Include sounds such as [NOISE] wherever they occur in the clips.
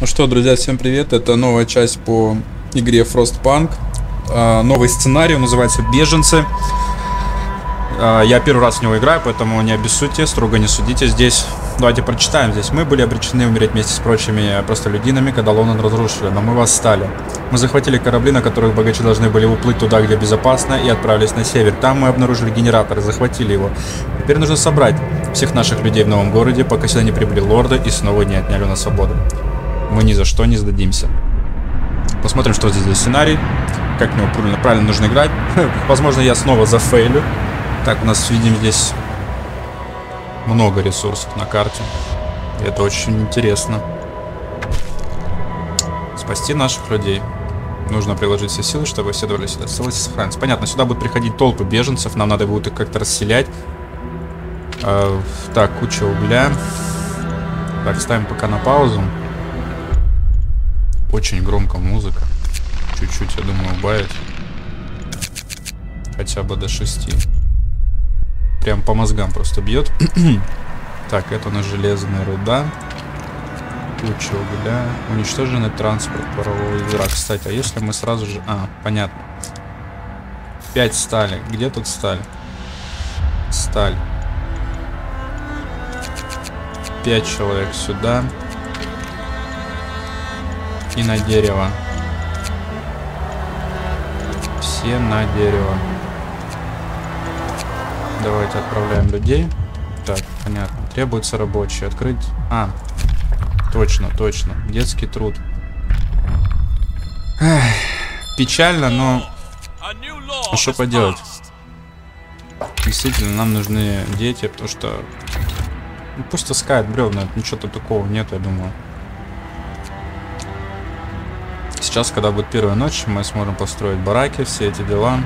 Ну что, друзья, всем привет. Это новая часть по игре Frostpunk. А, новый сценарий, называется «Беженцы». А, я первый раз в него играю, поэтому не обессудьте, строго не судите. Здесь, давайте прочитаем здесь. Мы были обречены умереть вместе с прочими простолюдинами, когда Лондон разрушили, но мы восстали. Мы захватили корабли, на которых богачи должны были уплыть туда, где безопасно, и отправились на север. Там мы обнаружили генератор, захватили его. Теперь нужно собрать всех наших людей в новом городе, пока сюда не прибыли лорды и снова не отняли на свободу. Мы ни за что не сдадимся. Посмотрим, что здесь за сценарий, как в него правильно, правильно нужно играть. [LAUGHS] Возможно, я снова зафейлю. Так, у нас, видим, здесь много ресурсов на карте. Это очень интересно. Спасти наших людей. Нужно приложить все силы, чтобы все довольно сюда целость и сохранность. Понятно, сюда будут приходить толпы беженцев, нам надо будет их как-то расселять. Э, так, куча угля. Так, ставим пока на паузу. Очень громко музыка. Чуть-чуть, я думаю, убавить. Хотя бы до 6. Прям по мозгам просто бьет. [CLEARS THROAT] так, это у нас железная руда. Куча угля. Уничтоженный транспорт парового ядра. Кстати, а если мы сразу же... А, понятно. 5 стали. Где тут сталь? Сталь. 5 человек сюда. И на дерево. Все на дерево. Давайте отправляем людей. Так, понятно. Требуется рабочий. Открыть... А, точно, точно. Детский труд. Эх, печально, но... А что поделать? Действительно, нам нужны дети, потому что... Ну, пусть таскают бревна, ничего тут такого нет, я думаю. Сейчас, когда будет первая ночь, мы сможем построить бараки, все эти дела.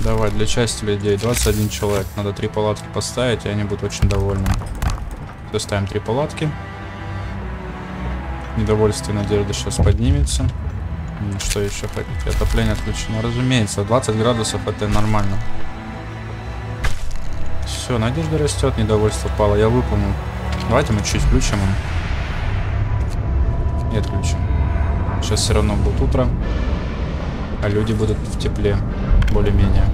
Давай, для части людей 21 человек. Надо три палатки поставить, и они будут очень довольны. Все, ставим три палатки. Недовольство надежда сейчас поднимется. Что еще? Отопление отключено. Разумеется, 20 градусов это нормально. Все, надежда растет, недовольство пало. Я выполнил. Давайте мы чуть включим И отключим. Сейчас все равно будет утро. А люди будут в тепле. Более-менее.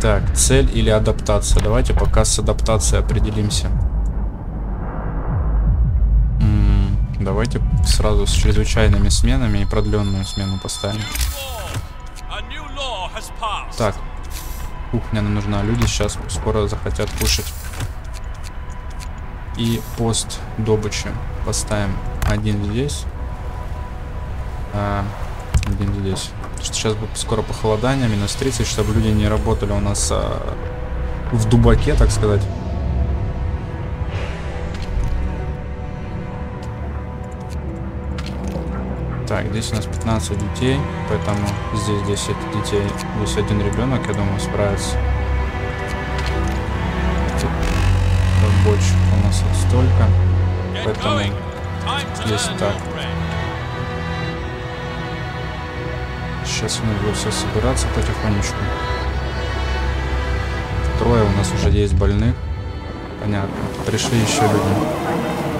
Так, цель или адаптация. Давайте пока с адаптацией определимся. Давайте сразу с чрезвычайными сменами и продленную смену поставим. Так. Кухня нам нужна. Люди сейчас скоро захотят кушать. И пост добычи поставим один здесь. А, один здесь. Что сейчас будет скоро похолодание, минус 30, чтобы люди не работали у нас а, в дубаке, так сказать. Так, здесь у нас 15 детей, поэтому здесь 10 детей, здесь один ребенок, я думаю, справится. Тут рабочих у нас вот столько, поэтому здесь так. Сейчас нас будет все собираться потихонечку. Трое у нас уже есть больных. Понятно. Пришли еще люди.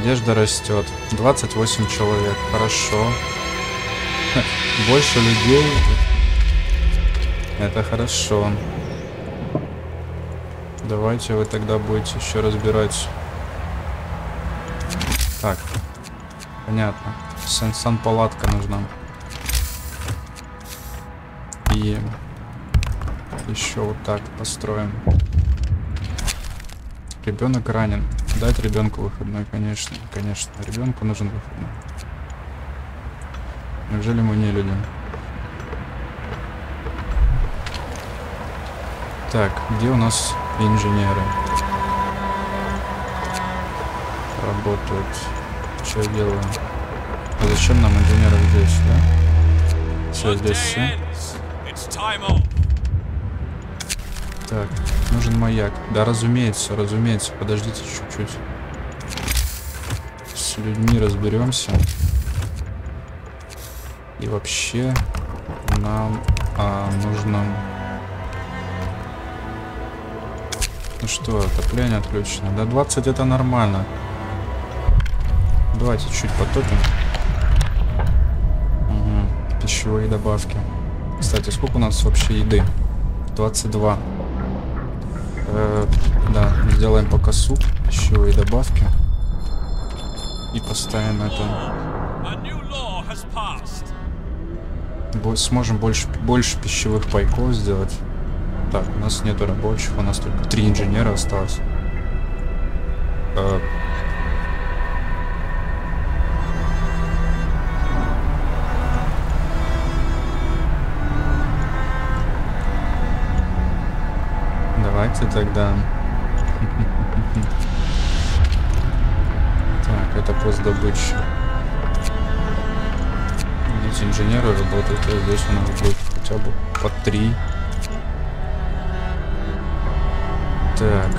Надежда растет. 28 человек. Хорошо. [LAUGHS] Больше людей. Это хорошо. Давайте вы тогда будете еще разбирать. Так. Понятно. Сан Санпалатка нужна. И еще вот так построим. Ребенок ранен. Дать ребенку выходной, конечно. Конечно. Ребенку нужен выходной. Неужели мы не люди? Так, где у нас инженеры работают. Что я делаю? А зачем нам инженеры здесь, да? Все, здесь все. Так, нужен маяк. Да, разумеется, разумеется. Подождите чуть-чуть. С людьми разберемся. И вообще нам а, нужно... Ну что, отопление отключено. Да 20 это нормально. Давайте чуть потопим. Угу. Пищевые добавки. Кстати, сколько у нас вообще еды? 22. Э, да, сделаем пока суп, пищевые добавки. И поставим это. Бо сможем больше, больше пищевых пайков сделать. Так, у нас нету рабочих, у нас только три инженера осталось. Э, Давайте тогда. Так, это пост добычи. Здесь инженеры работают, а здесь у нас будет хотя бы по три. Так,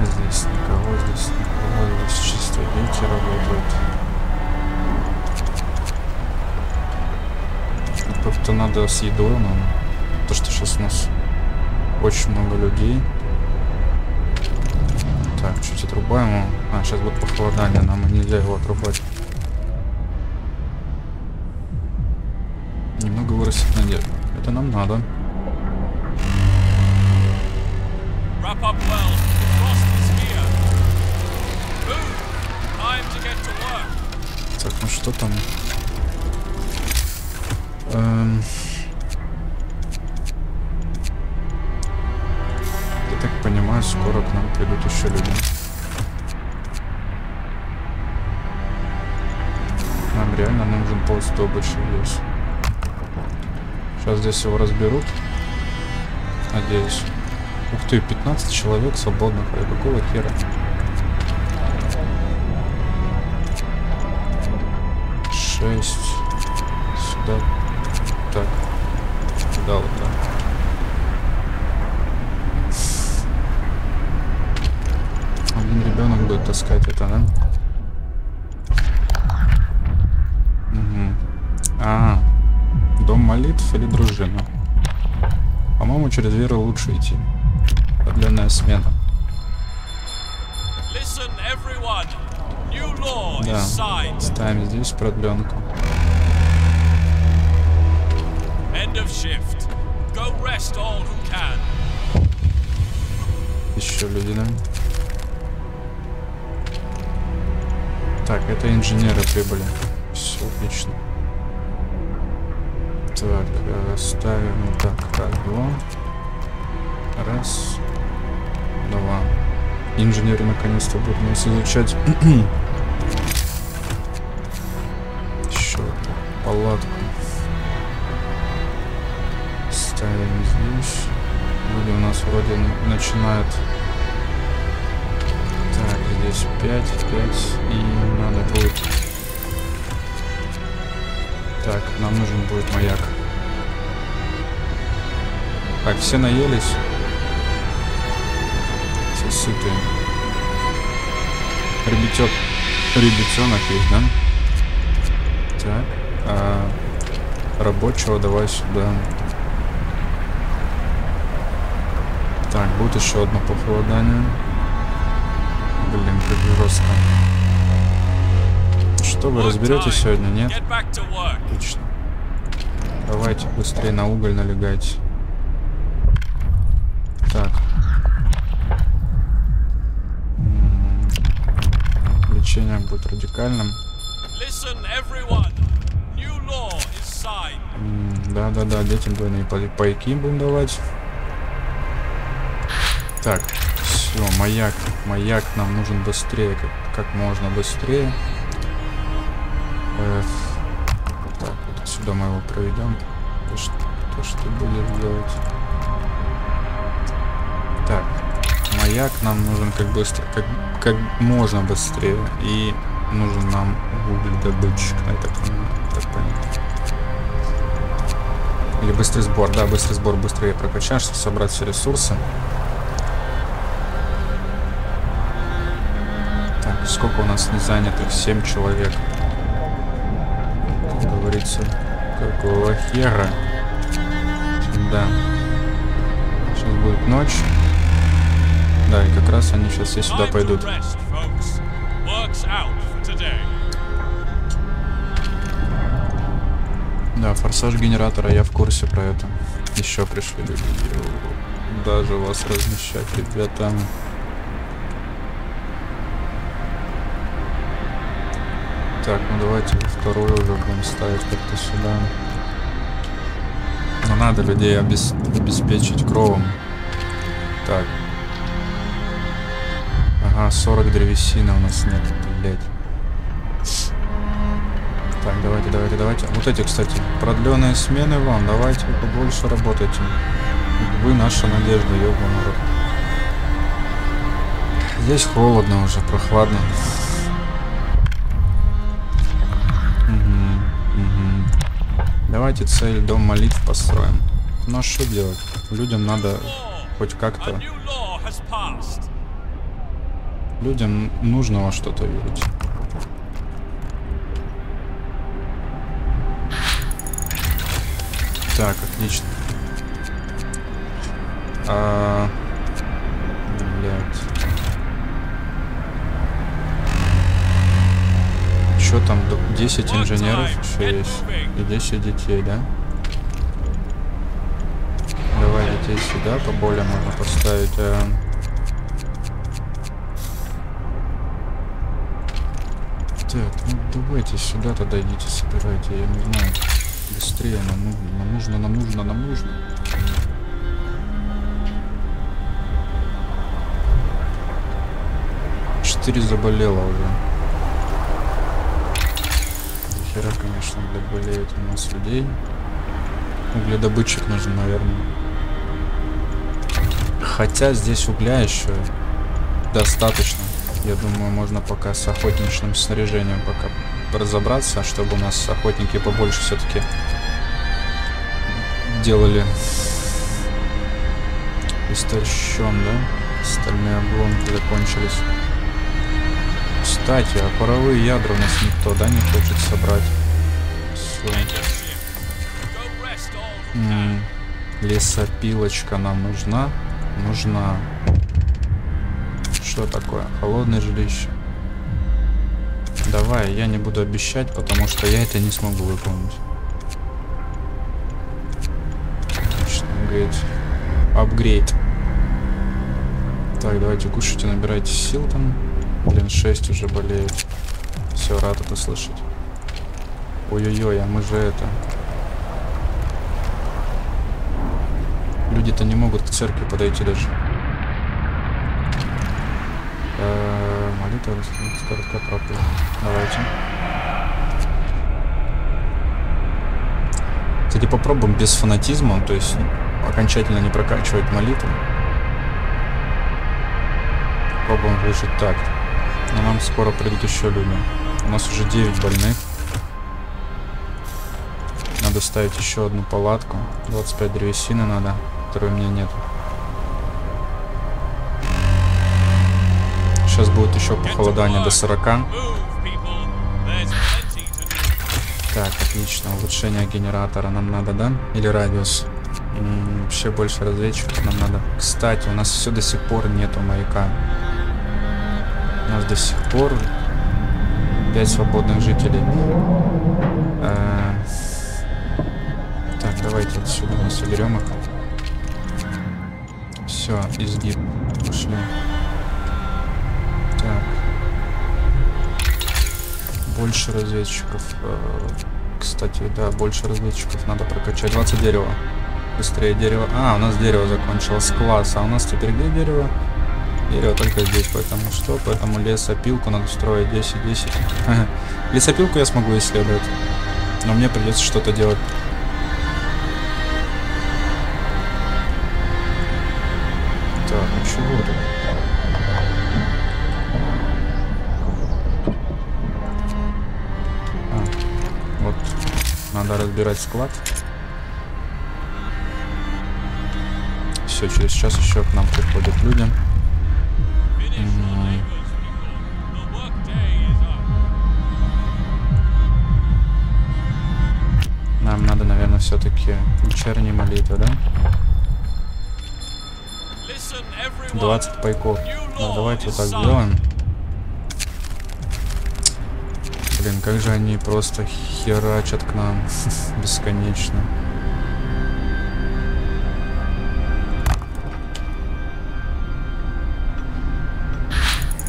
здесь никого, здесь никого, здесь чисто дети работают. Как-то надо с едой нам. То, что сейчас у нас очень много людей. Так, чуть отрубаем его. А, сейчас будет похолодание, нам нельзя его отрубать. Немного вырастет надежда. Это нам надо. Сейчас здесь его разберут. Надеюсь. Ух ты, 15 человек свободных. А какого хера? Шесть. Сюда. Через веру лучше идти. Продленная смена. Да, ставим здесь продленку. Еще люди, да? Так, это инженеры прибыли. Все отлично. Так, э, ставим так, раз, два. Раз, два. Инженеры наконец-то будут нас изучать. [CLEARS THROAT] Еще палатку. Ставим здесь. Люди у нас вроде начинают здесь 5, 5 и надо будет... Так, нам нужен будет маяк. Так, все наелись. Сытые. Ребятек, ребятенок есть, да? Так, а рабочего давай сюда. Так, будет еще одно похолодание. Блин, как жестко. Что, вы разберете сегодня, нет? Отлично. Давайте быстрее на уголь налегайте. Радикальным. Да-да-да, детям двойные пайки будем давать. Так, все, маяк. Маяк нам нужен быстрее, как, как можно быстрее. Э, так, вот сюда мы его проведем. То, что, то, что будет делать. Так, маяк нам нужен как быстро, как, как можно быстрее. И нужен нам уголь добытчик, я так, так понятно. Или быстрый сбор. Да, быстрый сбор быстрее прокачаешь, собрать все ресурсы. Так, сколько у нас не занятых? 7 человек. Как говорится, какого хера? Да. Сейчас будет ночь. Да, и как раз они сейчас все сюда пойдут. Да, форсаж генератора, я в курсе про это. Еще пришли люди. Даже вас размещать, ребята. Так, ну давайте вторую уже будем ставить как-то сюда. Но надо людей обес обеспечить кровом. Так. Ага, 40 древесины у нас нет, блять. Давайте, давайте, давайте. Вот эти, кстати, продленные смены вам. Давайте побольше работайте. Вы наша надежда, ёбаный народ. Здесь холодно уже, прохладно. Угу, угу. Давайте цель дом молитв построим. Ну а что делать? Людям надо хоть как-то... Людям нужно во что-то верить. Так, отлично. А... Блядь. Что там? 10 инженеров еще есть. И 10 детей, да? Давай детей сюда, поболее можно поставить. А... Так, ну давайте сюда тогда идите, собирайте, я не знаю. Быстрее, нам нужно, нам нужно, нам нужно, нам нужно. Четыре заболело уже. Хера, конечно, блядь, болеет у нас людей. Угледобытчик нужен, наверное. Хотя здесь угля еще достаточно. Я думаю, можно пока с охотничным снаряжением пока разобраться, чтобы у нас охотники побольше все-таки делали истощен, да? Стальные обломки закончились. Кстати, а паровые ядра у нас никто, да, не хочет собрать? Все. Лесопилочка нам нужна? Нужна. Что такое? Холодное жилище. Давай, я не буду обещать, потому что я это не смогу выполнить. Отлично, говорит. Апгрейд. Так, давайте кушайте, набирайте сил там. Блин, 6 уже болеет. Все, рад это слышать. Ой-ой-ой, а мы же это... Люди-то не могут к церкви подойти даже. Э, короткая проповедь. Давайте. Кстати, попробуем без фанатизма, то есть окончательно не прокачивать молитву. Попробуем выжить так. Но нам скоро придут еще люди. У нас уже 9 больных. Надо ставить еще одну палатку. 25 древесины надо, которой у меня нет. Сейчас будет еще похолодание до 40. Так, отлично. Улучшение генератора нам надо, да? Или радиус? М -м, вообще больше разведчиков нам надо. Кстати, у нас все до сих пор нету маяка. У нас до сих пор 5 свободных жителей. А так, давайте отсюда мы соберем их. Все, изгиб. Пошли. Больше разведчиков. Э, кстати, да, больше разведчиков надо прокачать. 20 дерева. Быстрее дерево. А, у нас дерево закончилось. Класс. А у нас теперь где дерево? Дерево только здесь, поэтому что? Поэтому лесопилку надо строить 10-10. [LAUGHS] Лесопилку я смогу исследовать. Но мне придется что-то делать. Так, ну чего тут? Надо разбирать склад. все, через час еще к нам приходят люди. Нам надо, наверное, все-таки вечерние молитвы, да? 20 пайков. Да, давайте вот так сделаем. Блин, как же они просто херачат к нам [LAUGHS] бесконечно.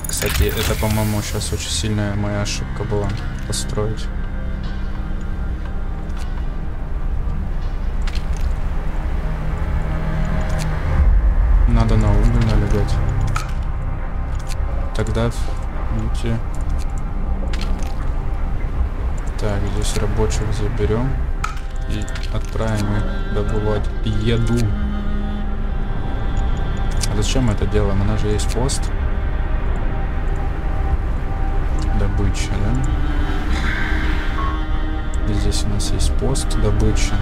Кстати, это, по-моему, сейчас очень сильная моя ошибка была построить. Надо на уголь налегать. Тогда видите. Так, здесь рабочих заберем и отправим их добывать еду. А зачем мы это делаем? У нас же есть пост. Добыча, да? И здесь у нас есть пост добыча.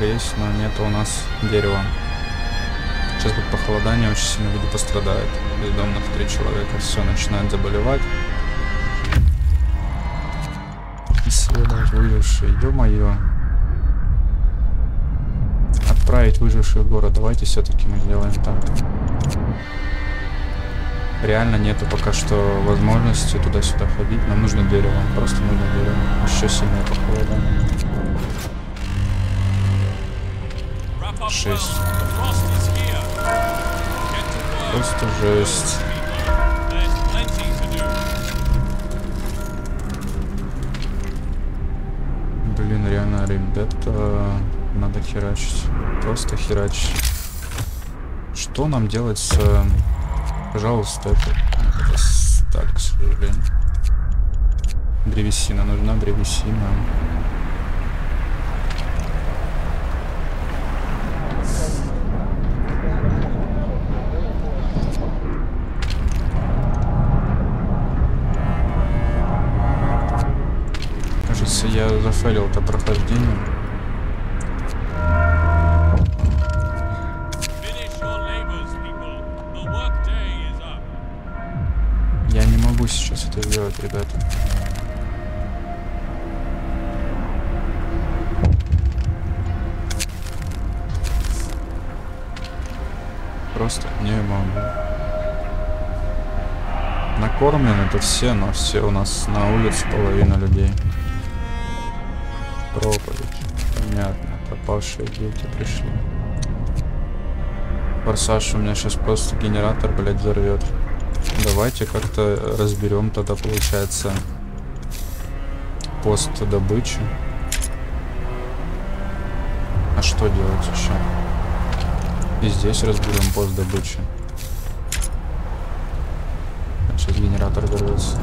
Лесопилка есть, но нет у нас дерева. Сейчас будет похолодание, очень сильно люди пострадают. Бездомных три человека, все, начинает заболевать. Исследовать выжившие, ё-моё. Отправить выживший город. Давайте все-таки мы сделаем так. Реально нету пока что возможности туда-сюда ходить. Нам нужно дерево. Просто нужно дерево. Еще сильнее похолодание. Шесть. Просто жесть. Блин, реально, ребята, надо херачить. Просто херачить. Что нам делать с... Пожалуйста, это, сталь, к сожалению. Древесина, нужна древесина. Кажется, я зафейлил это прохождение. Я не могу сейчас это сделать, ребята. Просто не могу. Накормлены это все, но все у нас на улице половина людей. Проповедь. Понятно. Пропавшие дети пришли. Форсаж у меня сейчас просто генератор, блядь, взорвет. Давайте как-то разберем тогда, получается, пост добычи. А что делать еще? И здесь разберем пост добычи. Сейчас генератор взорвется.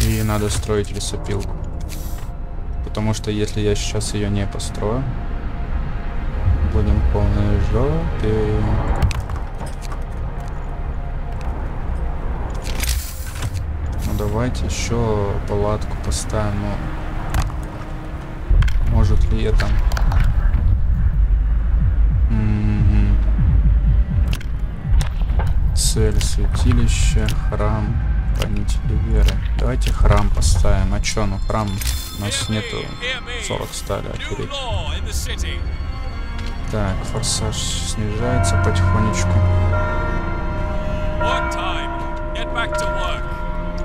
И надо строить лесопилку. Потому что если я сейчас ее не построю, будем полные жопе. Ну давайте еще палатку поставим. Ну, может ли это? М-м-м. Цель святилища, храм, хранители веры. Давайте храм поставим. А чё, ну храм у нас нету 40 стали, охереть. Так, форсаж снижается потихонечку.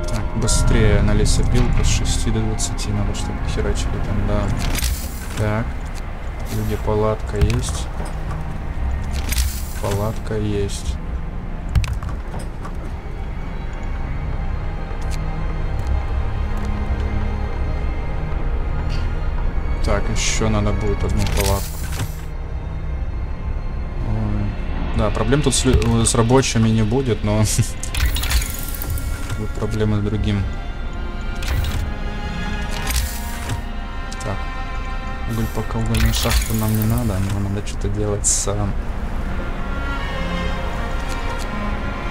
Так, быстрее на лесопилку с 6 до 20 надо, чтобы херачили там, да. Так, где палатка есть? Палатка есть. Так, еще надо будет одну палатку. Да, проблем тут с, э, с рабочими не будет, но [LAUGHS] проблемы с другим. Так. Уголь пока угольную шахту нам не надо, а но надо что-то делать с... Э,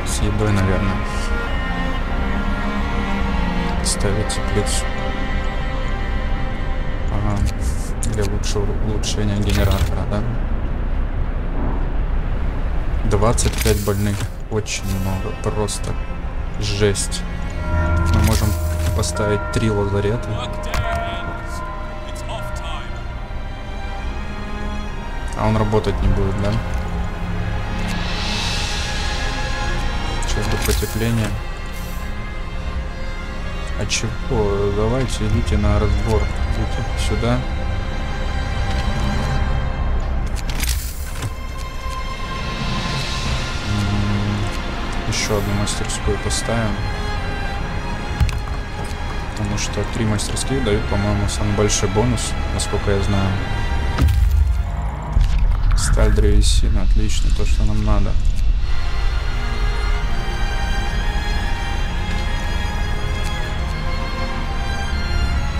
с едой, наверное. Ставить теплицу. Для лучшего улучшения генератора, да? 25 больных. Очень много. Просто жесть. Мы можем поставить три лазарета. А он работать не будет, да? Сейчас будет потепление. А чего? Давайте идите на разбор. Идите сюда. Еще одну мастерскую поставим. Потому что три мастерских дают, по-моему, самый большой бонус, насколько я знаю. Сталь древесина, отлично, то, что нам надо.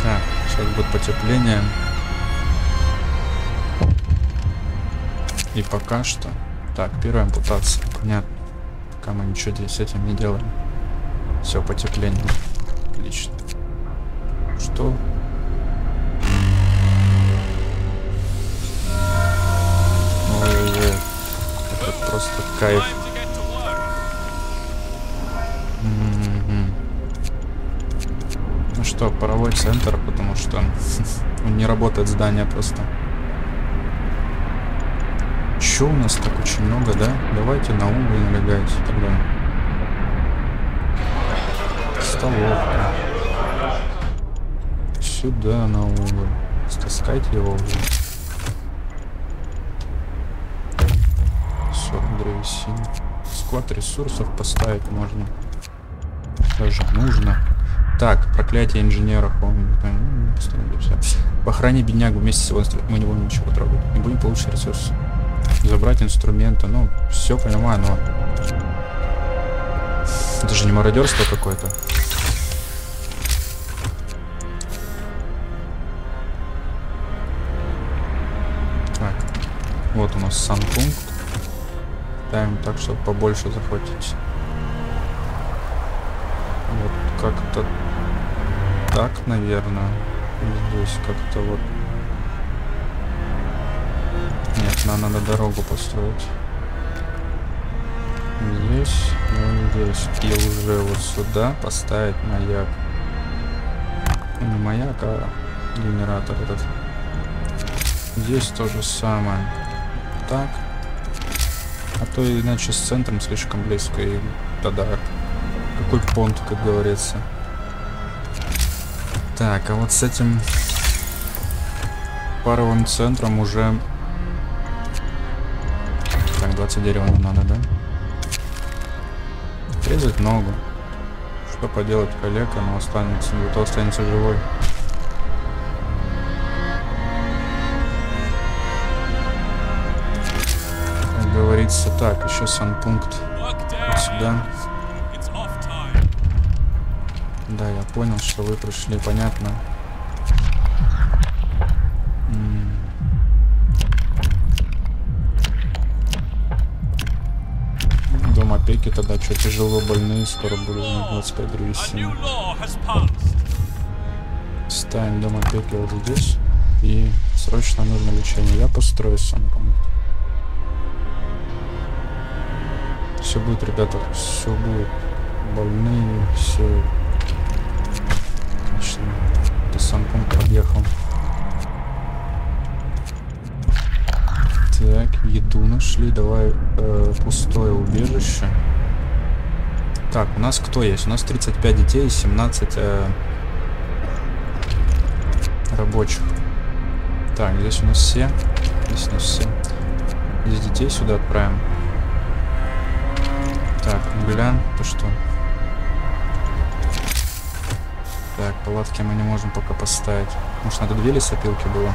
Так, сейчас будет потепление. И пока что... Так, первая ампутация, понятно. Пока мы ничего здесь с этим не делаем. Все, потепление. Отлично. Что? Ой-ой-ой. Это просто кайф. Ну что, паровой центр, потому что [LAUGHS] не работает здание просто. Чё у нас так очень много, да? Давайте на уголь налегайте тогда. Столовка. Сюда на уголь. Стаскайте его уже. 40 древесин. Склад ресурсов поставить можно. Даже нужно. Так, проклятие инженеров. Он, Похорони беднягу вместе с его. Мы не будем ничего трогать. Не будем получить ресурсы. Забрать инструменты. Ну, все понимаю, но... Это же не мародерство какое-то. Так. Вот у нас сам пункт. Ставим так, чтобы побольше захватить. Вот как-то так, наверное. Здесь как-то вот нам надо дорогу построить. Здесь, ну здесь. И уже вот сюда поставить маяк. Ну, не маяк, а генератор этот. Здесь то же самое. Так. А то иначе с центром слишком близко. И тогда какой понт, как говорится. Так, а вот с этим паровым центром уже 20 дерева нам надо, да? Резать ногу. Что поделать, коллега, но останется, зато останется живой. Как говорится, так, еще санпункт. Вот сюда. Да, я понял, что вы пришли, понятно. Опеки тогда что, тяжело больные, скоро будут на 25 древесин. Ставим дом опеки вот здесь. И срочно нужно лечение. Я построю сам пункт. Все будет, ребята, все будет. Больные, все. Отлично. Ты сам пункт подъехал. Так, еду нашли. Давай э, пустое убежище. Так, у нас кто есть? У нас 35 детей и 17 э, рабочих. Так, здесь у нас все. Здесь у нас все. Здесь детей сюда отправим. Так, угля, то что? Так, палатки мы не можем пока поставить. Может, надо две лесопилки было?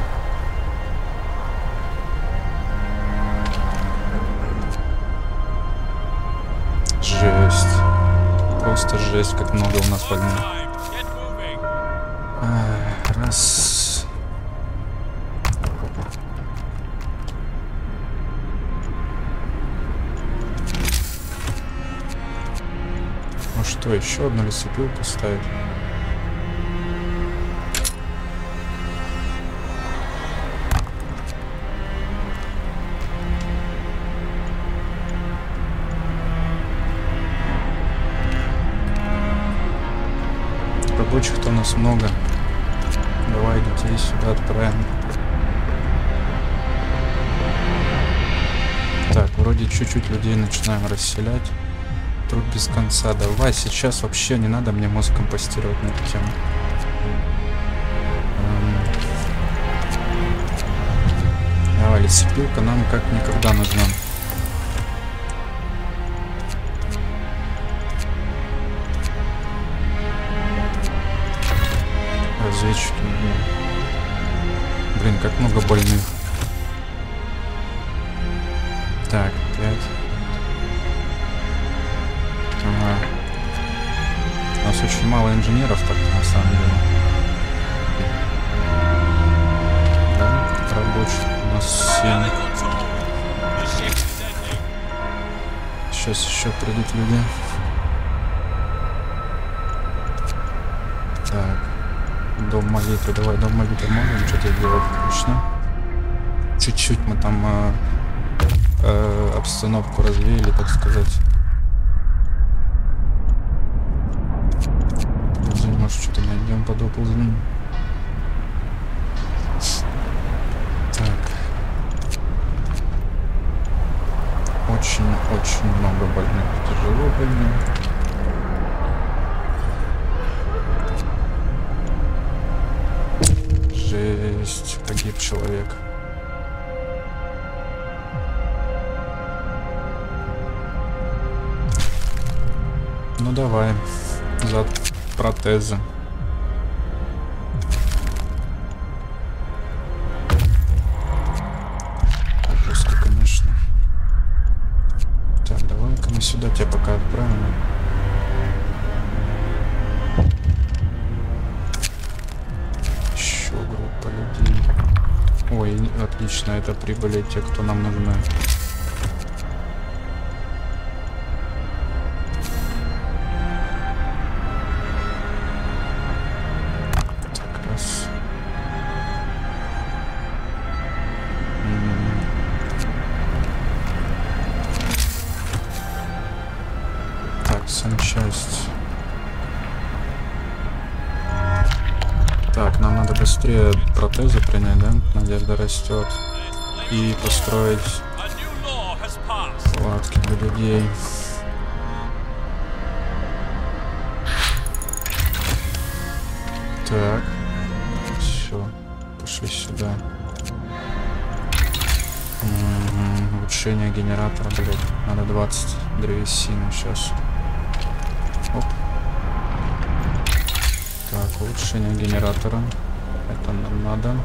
Жесть, как много у нас больных. Раз. Что, еще одну лесопилку ставить? Нас много. Давай детей сюда отправим. Так, вроде чуть-чуть людей начинаем расселять. Труд без конца. Давай, сейчас вообще не надо мне мозг компостировать на эту тему. Эм. Давай, лесопилка нам как никогда нужна. Блин, как обстановку развеяли, так сказать. Ползунь, может что-то найдем под оползнем. Так. Очень-очень много больных. Тяжело больных. Жесть, погиб человек. Ну давай. За протезы. Жестко, конечно. Так, давай-ка мы сюда тебя пока отправим. Еще группа людей. Ой, отлично, это прибыли те, кто нам нужны. Растет. И построить палатки для людей. Так. Все. Пошли сюда. Мгм, Улучшение генератора, блядь. Надо 20 древесины сейчас. Оп. Так, улучшение генератора. Это нам надо.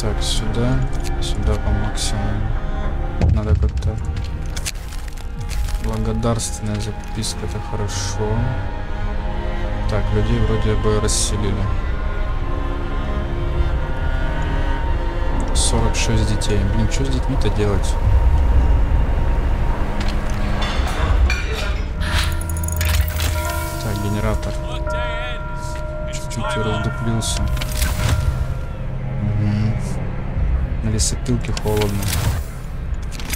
Так, сюда. Сюда по максимуму. Надо как-то... Благодарственная записка, это хорошо. Так, людей вроде бы расселили. 46 детей. Блин, что с детьми-то делать? Лесопилке холодно.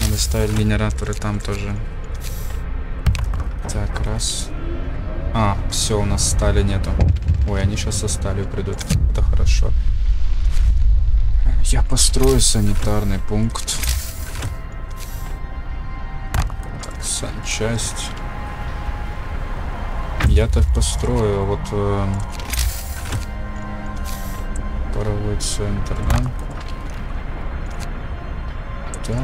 Надо ставить генераторы там тоже. Так, раз. А, все, у нас стали нету. Ой, они сейчас со сталью придут. Это хорошо. Я построю санитарный пункт. Так, санчасть. Я так построю, а вот э, паровой центр, да? Так.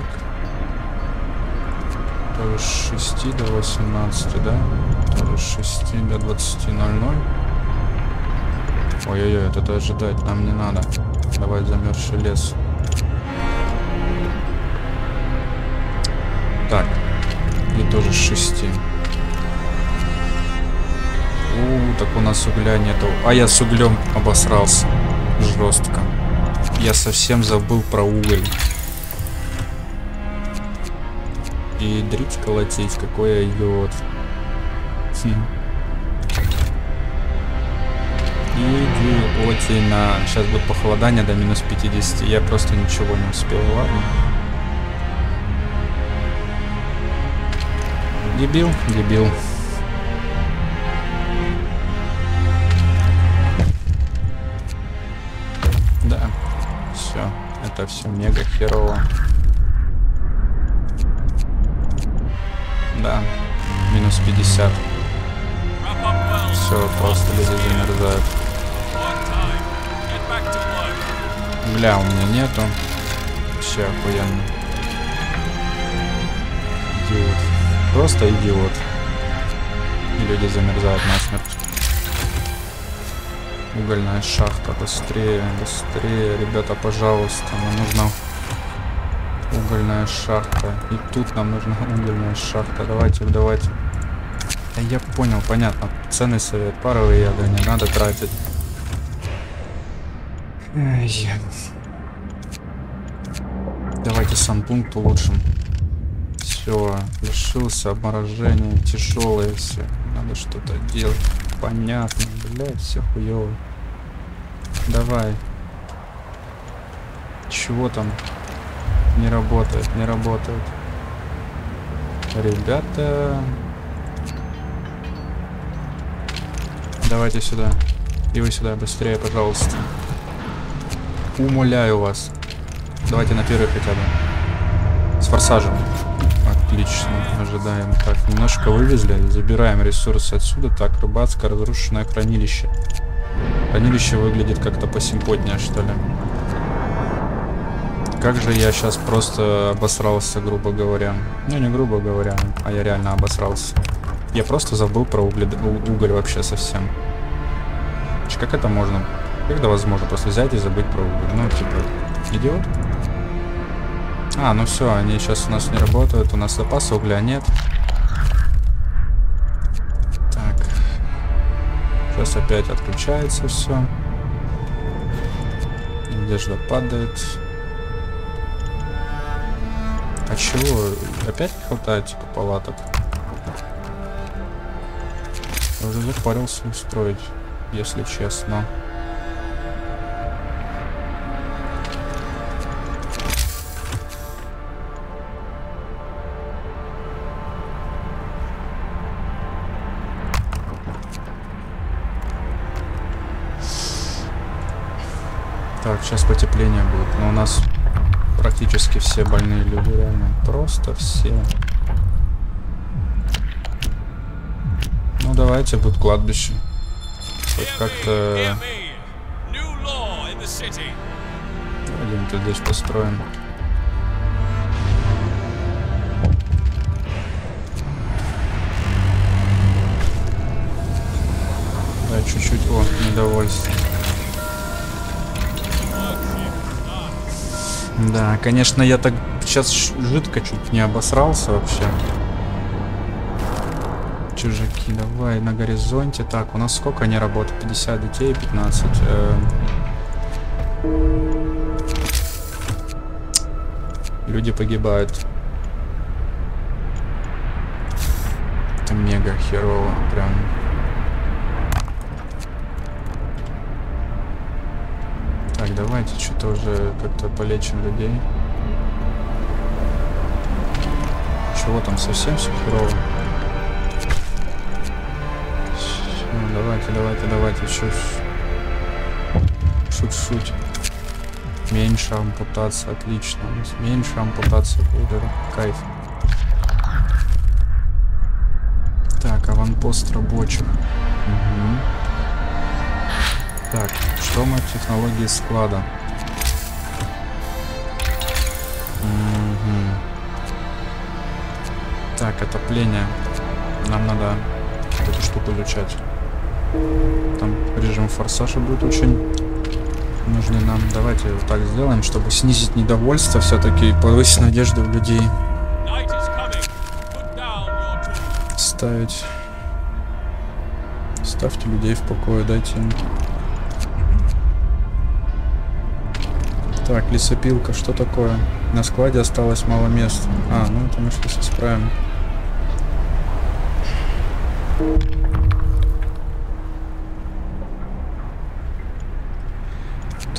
Тоже с 6 до 18, да? Тоже с 6 до 20.00. Ой-ой-ой, это ожидать нам не надо. Давай замерзший лес. Так. И тоже с 6. У, так у нас угля нету. А я с углем обосрался. Жестко. Я совсем забыл про уголь. И дрить колотить. Какой я идиот. Хм. Идиотина. Сейчас будет похолодание до минус 50. Я просто ничего не успел. Ладно. Дебил, дебил. Да, все, это все мега херово. Да, минус 50. Wrap up well. Все, просто люди замерзают. Бля, у меня нету. Вообще охуенно. Идиот. Просто идиот. Люди замерзают насмерть. Угольная шахта. Быстрее, быстрее. Ребята, пожалуйста. Нам нужна угольная шахта. И тут нам нужна угольная шахта. Давайте, давайте. Да я понял, понятно. Ценный совет. Паровые ядра не надо тратить. Ай. Давайте санпункт улучшим. Все, лишился обморожения, тяжелое все. Надо что-то делать. Понятно, блядь, все хуево. Давай. Чего там? Не работает, не работает. Ребята. Давайте сюда. И вы сюда быстрее, пожалуйста. Умоляю вас. Давайте на первый хотя бы. С форсажем. Отлично. Ожидаем. Так, немножко вывезли. Забираем ресурсы отсюда. Так, рыбацкое разрушенное хранилище. Хранилище выглядит как-то посимпотнее, что ли. Как же я сейчас просто обосрался, грубо говоря. Ну, не грубо говоря, а я реально обосрался. Я просто забыл про углед- у- уголь вообще совсем. Как это можно? Как это возможно просто взять и забыть про уголь? Ну, типа, идиот? А, ну все, они сейчас у нас не работают, у нас запаса угля нет. Так. Сейчас опять отключается все. Надежда падает. А чего? Опять не хватает типа палаток? Я уже запарился их строить, если честно. Так, сейчас потепление будет. Но у нас практически все больные люди, реально. Просто все. Ну давайте будет кладбище. Хоть как-то где-нибудь здесь построим. Да, чуть-чуть, о, недовольство. Да, конечно, я так сейчас жидко чуть не обосрался вообще. Чужаки, давай на горизонте. Так, у нас сколько не работает? 50 детей, 15. эм. Люди погибают. Это мега херово, прям. Уже как-то полечим людей. Чего там совсем все херово? Всё, давайте, давайте, давайте, чуть. Шуть-шуть. Меньше ампутация, отлично. Меньше ампутация будет. Кайф. Так, аванпост рабочих. Мгм. Так, что мы технологии склада? Так, отопление. Нам надо эту штуку изучать. Там режим форсажа будет очень нужны нам. Давайте вот так сделаем, чтобы снизить недовольство все-таки и повысить надежду в людей. Ставить. Ставьте людей в покое, дайте им. Так, лесопилка, что такое? На складе осталось мало мест. А, ну это мы сейчас исправим.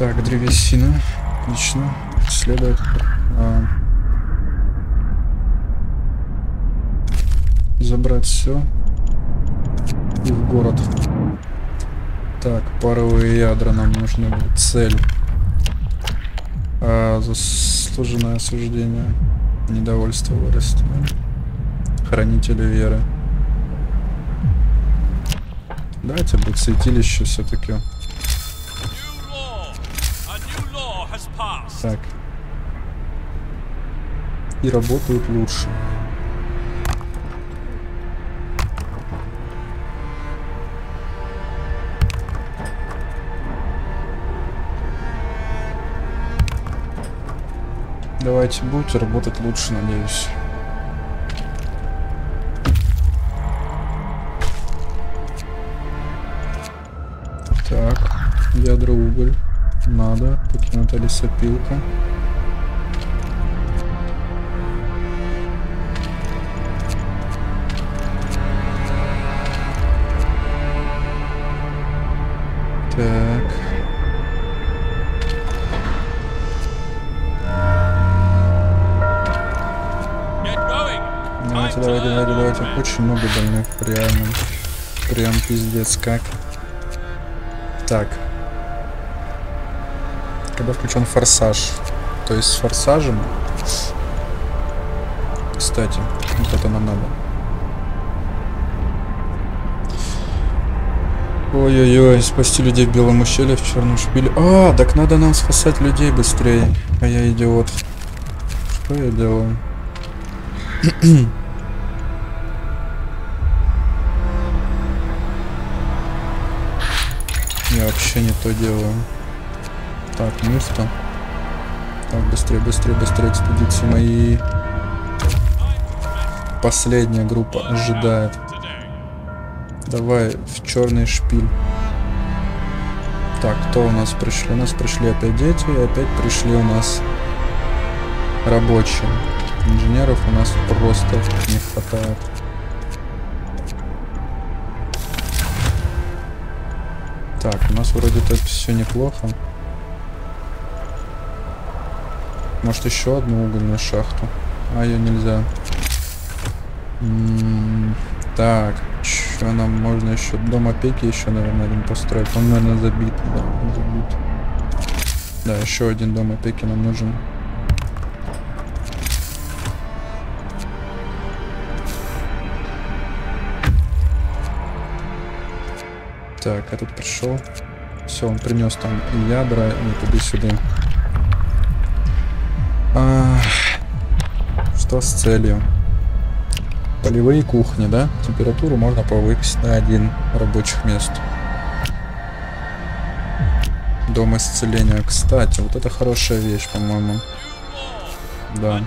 Так, древесина. Отлично. Следует. а, забрать все. И в город. Так, паровые ядра нам нужны. Цель. А, заслуженное осуждение. Недовольство вырастет. Хранители веры. Давайте будет святилище все-таки. Так. И работают лучше. Давайте будете работать лучше, надеюсь. Покинута лесопилка. Так. Going. Давайте, давайте, давайте, давайте. Очень много больных, реально. Прям пиздец как. Так. Когда включен форсаж. То есть с форсажем. Кстати, вот это нам надо. Ой-ой-ой, спасти людей в белом ущелье в черном шпиле. А, так надо нам спасать людей быстрее. А я идиот. Что я делаю? [CLEARS THROAT] Я вообще не то делаю. Так, муфта. Так, быстрее, быстрее, быстрее, экспедиции мои. Последняя группа ожидает. Давай в черный шпиль. Так, кто у нас пришли? У нас пришли опять дети, и опять пришли у нас рабочие. Инженеров у нас просто не хватает. Так, у нас вроде так все неплохо. Может еще одну угольную шахту? А ее нельзя. М, Так, что нам можно еще? Дом опеки еще, наверное, один построить. Он, наверное, забит. Да, забит. Да, еще один дом опеки нам нужен. Так, этот пришел. Все, он принес там и ядра, и туда-сюда. А, Что с целью? Полевые кухни, да? Температуру можно повысить на один рабочих мест. Дом исцеления. Кстати, вот это хорошая вещь, по-моему. Да.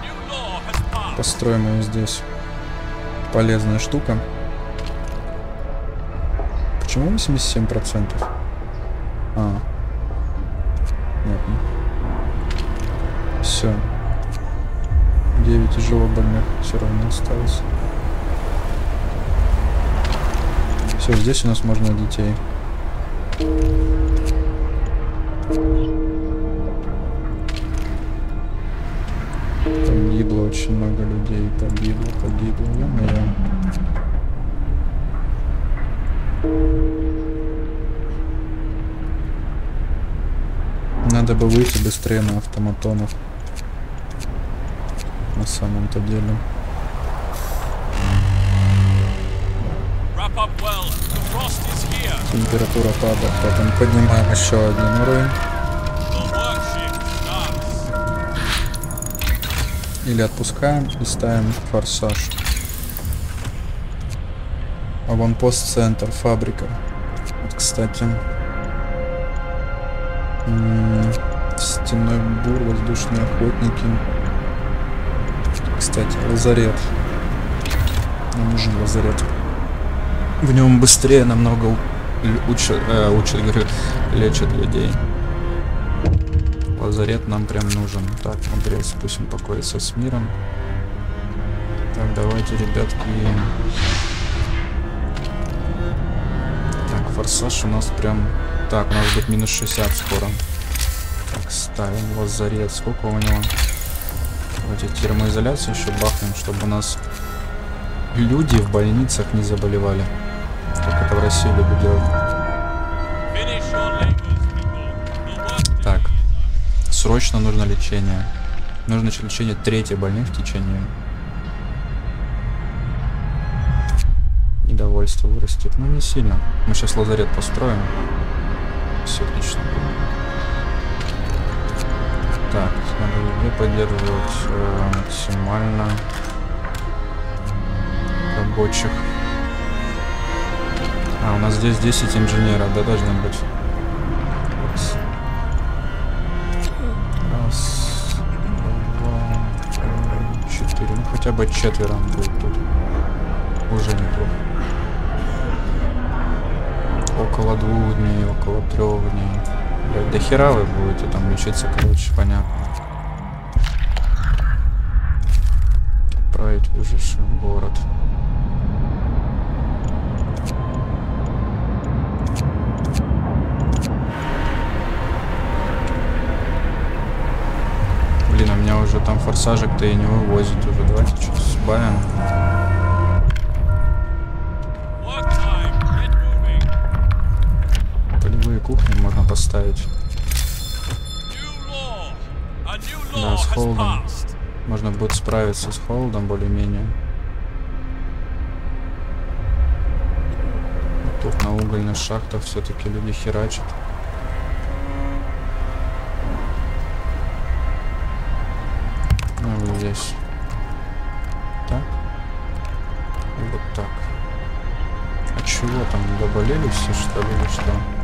Построим ее здесь. Полезная штука. Почему 87%? А. Понятно. Все. 9 тяжело больных все равно осталось. Все, здесь у нас можно детей. Погибло очень много людей. Погибло, погибло. Ё-моё. Надо бы выйти быстрее на автоматонов. На самом-то деле. Температура падает. Потом поднимаем еще один уровень. Или отпускаем и ставим форсаж. Аванпост центр, фабрика. Вот, кстати. М, Стенной бур, воздушные охотники. Кстати, лазарет. Нам нужен лазарет. В нем быстрее намного учат, э, учат, [LAUGHS] говорю, лечат людей. Лазарет нам прям нужен. Так, Андрей, пусть он покоится с миром. Так, давайте, ребятки. Так, форсаж у нас прям... Так, у нас будет минус 60 скоро. Так, ставим лазарет. Сколько у него? Давайте термоизоляцию еще бахнем, чтобы у нас люди в больницах не заболевали. Как это в России любят делать. Так. Срочно нужно лечение. Нужно лечение третьей больной в течение. Недовольство вырастет. Ну, не сильно. Мы сейчас лазарет построим. Все отлично. Так, надо поддерживать э, максимально рабочих. А, у нас здесь 10 инженеров, да, должно быть. Раз. Раз, два, четыре. Ну хотя бы четверо будет тут. Уже неплохо. Около двух дней, около трех дней. До хера вы будете там лечиться, короче, понятно. Отправить в город. Блин, у меня уже там форсажик-то и не вывозит уже. Давайте что-то сбавим. Полевые кухни можно поставить. Да, с passed. Можно будет справиться с холодом более-менее. Тут на угольных шахтах все-таки люди херачат. Ну, вот здесь. Так. И вот так. А чего там, доболели все, что ли, или что?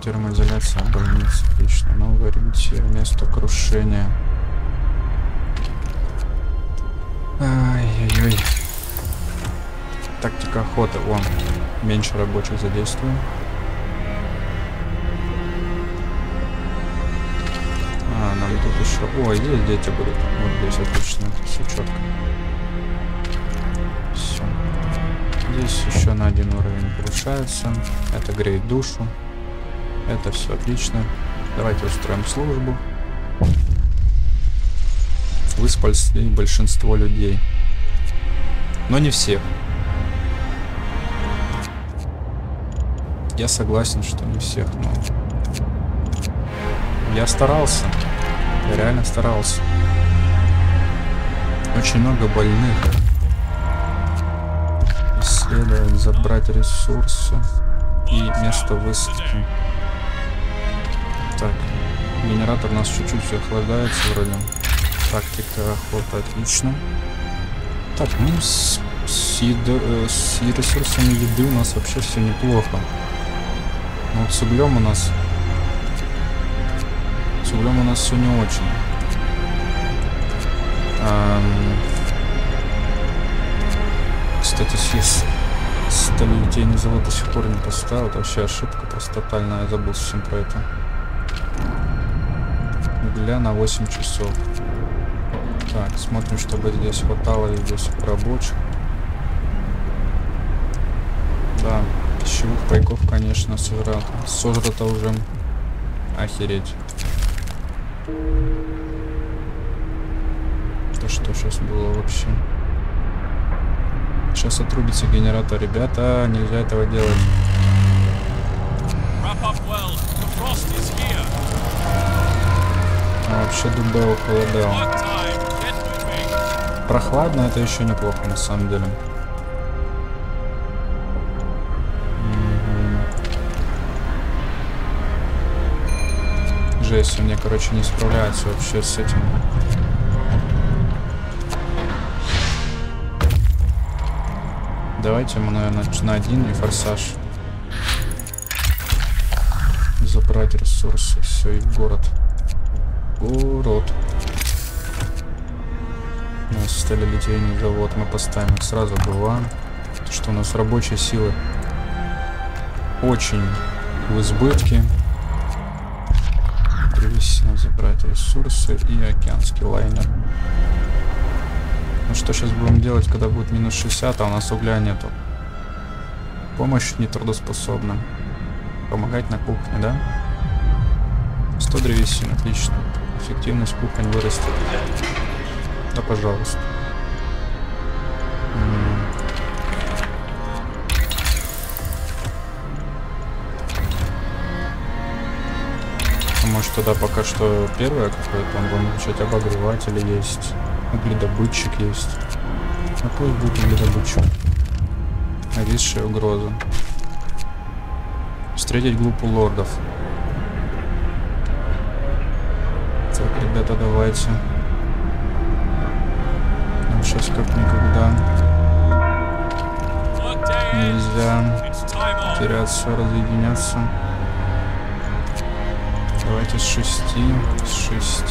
Термоизоляция больницы. Отлично. Новый ориентир. Место крушения. Ай-яй-яй. Тактика охоты. Вон. Меньше рабочих задействуем. А, нам тут еще... Ой, здесь дети будут. Вот здесь отлично. Это все четко. Все. Здесь еще на один уровень повышается. Это греет душу. Это все отлично. Давайте устроим службу. Выспались ли большинство людей. Но не всех. Я согласен, что не всех, но... Я старался. Я реально старался. Очень много больных. Исследовать, забрать ресурсы и место высадки. Генератор у нас чуть-чуть охлаждается вроде. Тактика охота отлично. Так, ну с, с, едо- э, с ресурсами еды у нас вообще все неплохо. Но вот с углем у нас... С углем у нас все не очень. Ам, Кстати, съест сталелитейный завод до сих пор не поставил. Это вообще ошибка просто тотальная. Я забыл совсем про это. Угля на 8 часов. Так, смотрим, чтобы здесь хватало и рабочих. Да, пищевых пайков, конечно, сожрато. Сожрато уже. Охереть. Это что сейчас было вообще? Сейчас отрубится генератор, ребята, нельзя этого делать. Wrap up well. The frost is here. А вообще. Get moving. Прохладно, это еще неплохо на самом деле. Мгм. Жесть, у меня, короче, не справляется вообще с этим. Давайте мы, наверное, на один и форсаж. Забрать ресурсы, все, и в город. Город. У нас сталелитейный завод, мы поставим их сразу два. То, что у нас рабочей силы очень в избытке. Древесина забрать ресурсы и океанский лайнер. Ну что сейчас будем делать, когда будет минус 60, а у нас угля нету? Помощь нетрудоспособна. Помогать на кухне, да? 100 древесин, отлично. Эффективность кухонь вырастет. Да, пожалуйста. А Может тогда пока что первое какое-то, он будем начать обогреватели есть, угледобытчик есть. А пусть будет угледобытчик. Нависшая угроза. Встретить группу лордов. Ребята, давайте. Нам сейчас как никогда нельзя теряться, разъединяться. Давайте с 6, с 6.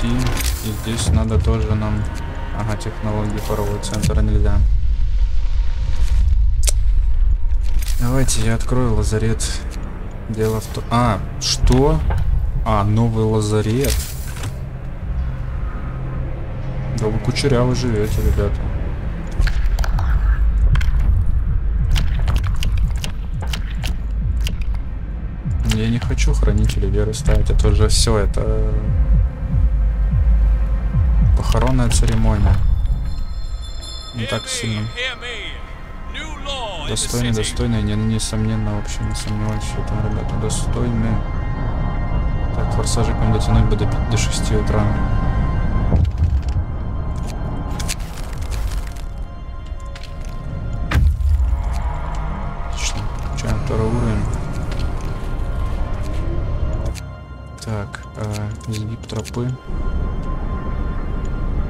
И здесь надо тоже нам... Ага, технологии парового центра нельзя. Давайте я открою лазарет. Дело в том... А, что? А, новый лазарет. Да вы кучеряво живете, ребята. Я не хочу хранителей веры ставить, это уже все, это похоронная церемония. Не так сильно. city. достойный, не, несомненно, вообще не сомневаюсь в этом, ребята, достойны. Так, форсажиком дотянуть бы до, до 6 утра. Изгиб тропы.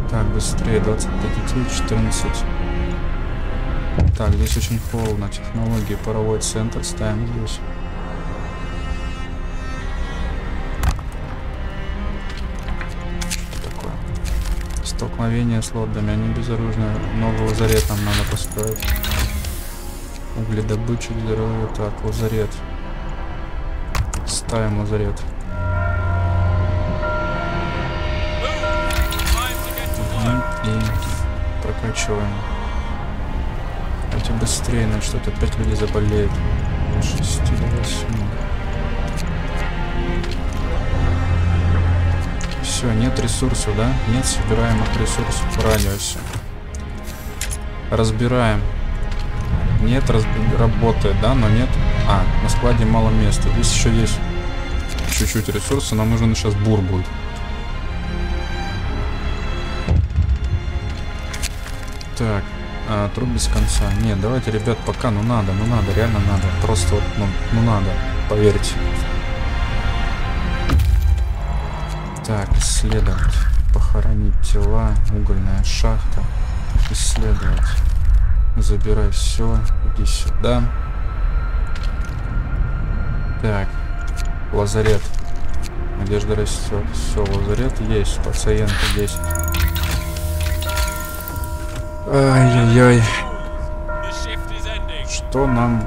Так, быстрее, 25 детей, 14. Так, здесь очень холодно. Технологии, паровой центр ставим здесь. Такое? Столкновение с лордами, они безоружные. Новый лазарет нам надо построить. Угледобыча, здоровье. Так, лазарет. Ставим лазарет. Прокачиваем. Давайте быстрее, на что-то опять люди заболеют. От 6 до 8. Все, нет ресурсов, да? Нет собираемых ресурсов в радиусе. Разбираем. Нет, разби- работает, да, но нет. А, на складе мало места. Здесь еще есть чуть-чуть ресурсов. Нам нужен сейчас бур будет. Так, а, труп без конца. Нет, давайте, ребят, пока, ну надо, ну надо, реально надо. Просто вот, ну, ну надо, поверьте. Так, исследовать. Похоронить тела, угольная шахта. Исследовать. Забирай все, иди сюда. Так, лазарет. Надежда растет. Все, лазарет есть, пациенты 10. Ай-яй-яй. Что нам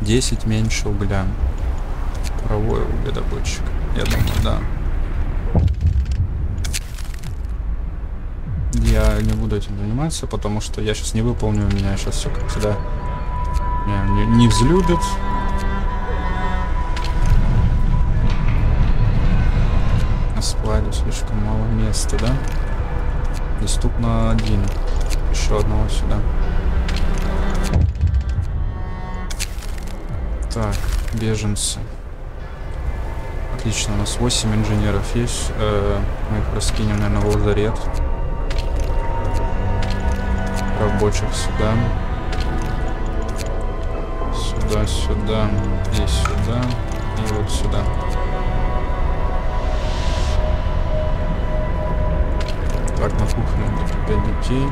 10 меньше угля? Паровой угледобытчик. Я думаю, да. Я не буду этим заниматься, потому что я сейчас не выполню, у меня сейчас все как всегда меня не, не взлюбит. На складе слишком мало места, да? Доступно один. Еще одного сюда. Так, беженцы. Отлично, у нас 8 инженеров есть. Э, мы их раскинем, наверное, в лазарет. Рабочих сюда. Сюда, сюда и сюда. И вот сюда. Так, на 5 детей.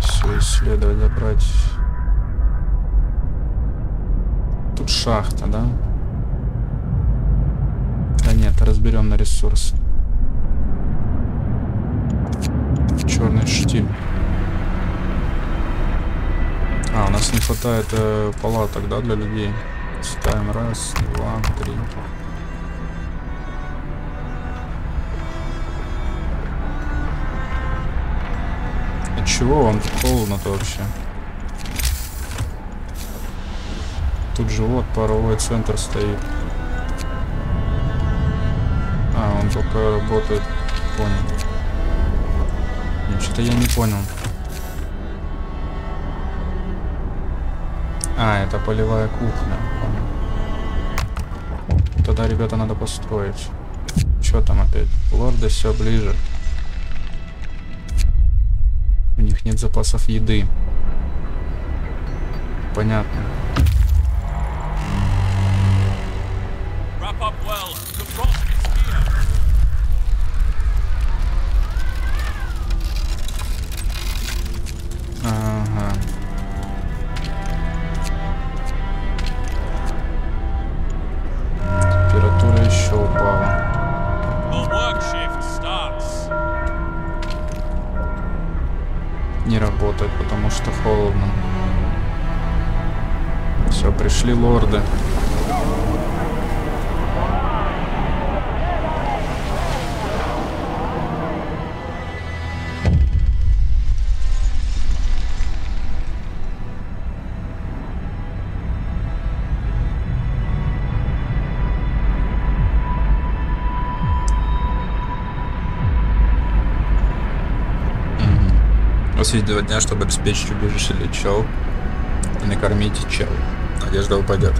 Все исследовать, забрать. Тут шахта, да? Да нет, разберем на ресурсы. Черный штиль. А, у нас не хватает э, палаток, да, для людей. Ставим раз, два, три. Чего вам холодно-то вообще? Тут же вот паровой центр стоит. А, он только работает. Понял. Нет, что-то я не понял. А, это полевая кухня. Тогда, ребята, надо построить. Что там опять? Лорды все ближе. Нет запасов еды. Понятно. Два дня, чтобы обеспечить убежище для чел и накормить чел. Надежда упадет.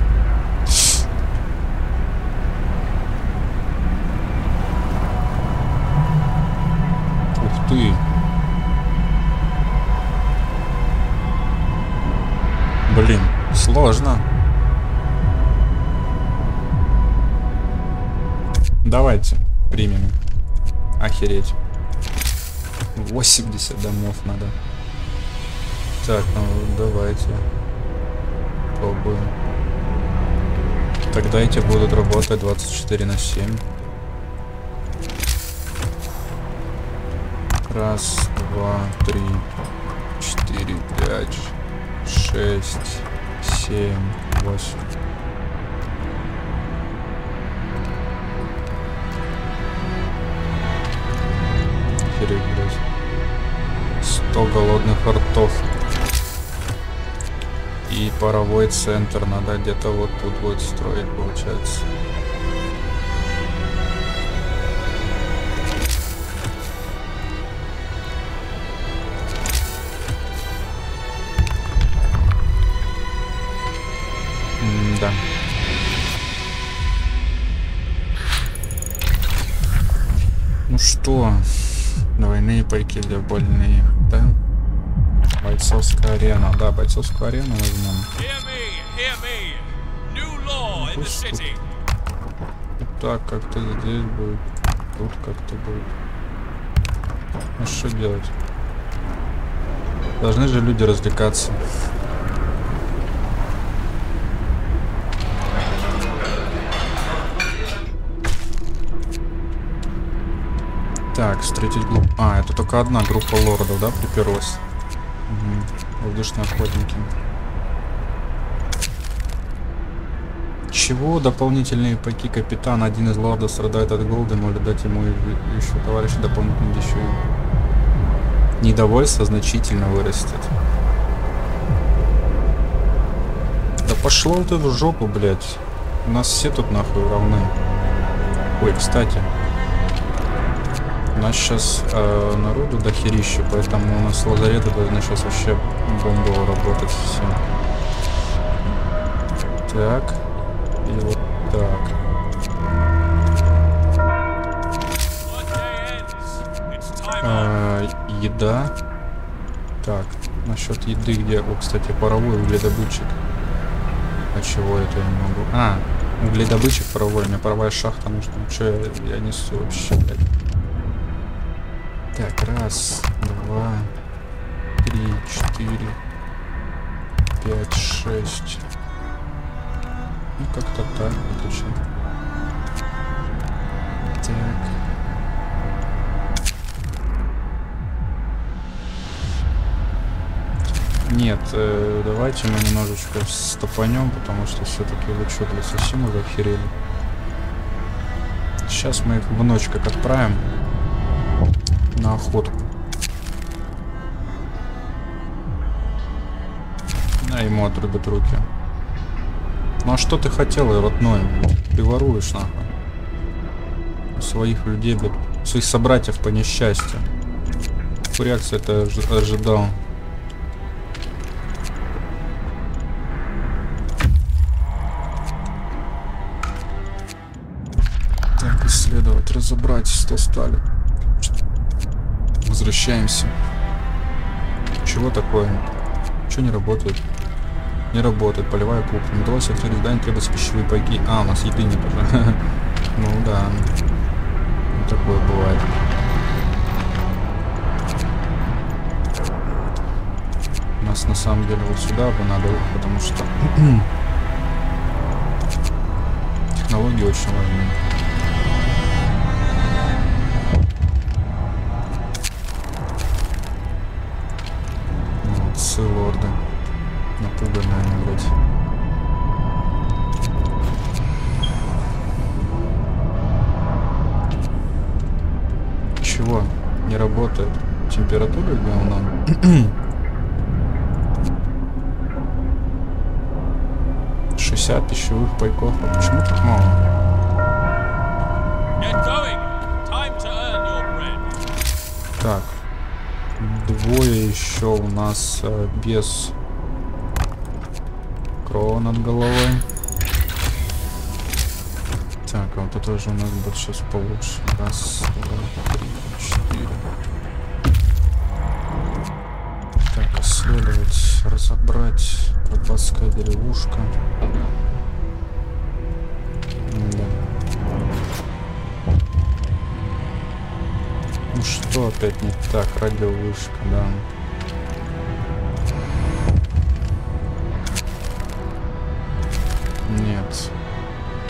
Ух ты. Блин, сложно. Давайте примем. Охереть. 80 домов надо. Так, ну давайте. Пробуем. Тогда эти будут работать 24 на 7. Раз, два, три, четыре, пять, шесть, семь, восемь. Блядь. 100 голодных ртов. И паровой центр надо где-то вот тут будет строить, получается. Да. Ну что, двойные пайки для больных? Бойцовская арена, да, бойцовскую арену возьмем. Так как-то здесь будет, тут как-то будет. Ну что делать? Должны же люди развлекаться. Так, встретить группу. А, это только одна группа лордов, да, приперлась? Воздушные охотники. Чего дополнительные пайки капитан? Один из лордов страдает от голода, может дать ему еще товарищ дополнительно еще и недовольство значительно вырастет. Да пошло ты в жопу, блядь. У нас все тут нахуй равны. Ой, кстати. У нас сейчас народу дохерища, поэтому у нас лазареты должны сейчас вообще бомбово работать все. Так. И вот так. А, еда. Так, насчет еды где? О, кстати, паровой угледобытчик. А чего это я не могу? А, угледобытчик паровой, мне паровая шахта нужна. Че я, я несу вообще, блядь? Так, раз, два, три, четыре, пять, шесть. Ну, как-то так, что? Так. Не, Нет, э, давайте мы немножечко стопанем, потому что все-таки вы что, блядь, совсем уже охерели. Сейчас мы их в ночь как отправим на охоту. А ему отрубят руки. Ну а что ты хотел, родной? Ты воруешь, нахуй. Своих людей, блядь, своих собратьев по несчастью. Какую реакцию это ожи- ожидал? Так, исследовать, разобрать, что стали. Возвращаемся. Чего такое? Что не работает? Не работает, полевая кухня. Не удалось открыть здание, требуются пищевые пайки. А, у нас еды нет уже. [LAUGHS] Ну да. Ну, Такое бывает. Нас на самом деле вот сюда бы надо, потому что [CLEARS THROAT] технологии очень важны. Температура говно. [CLEARS THROAT] Шестьдесят пищевых пайков. А почему так мало? Так. Двое еще у нас э, без крова над головой. Так, а вот это уже у нас будет сейчас получше. Раз, два, три, разобрать. Рыбацкая деревушка. Да. Ну что опять не так? Радиовышка, да. Нет.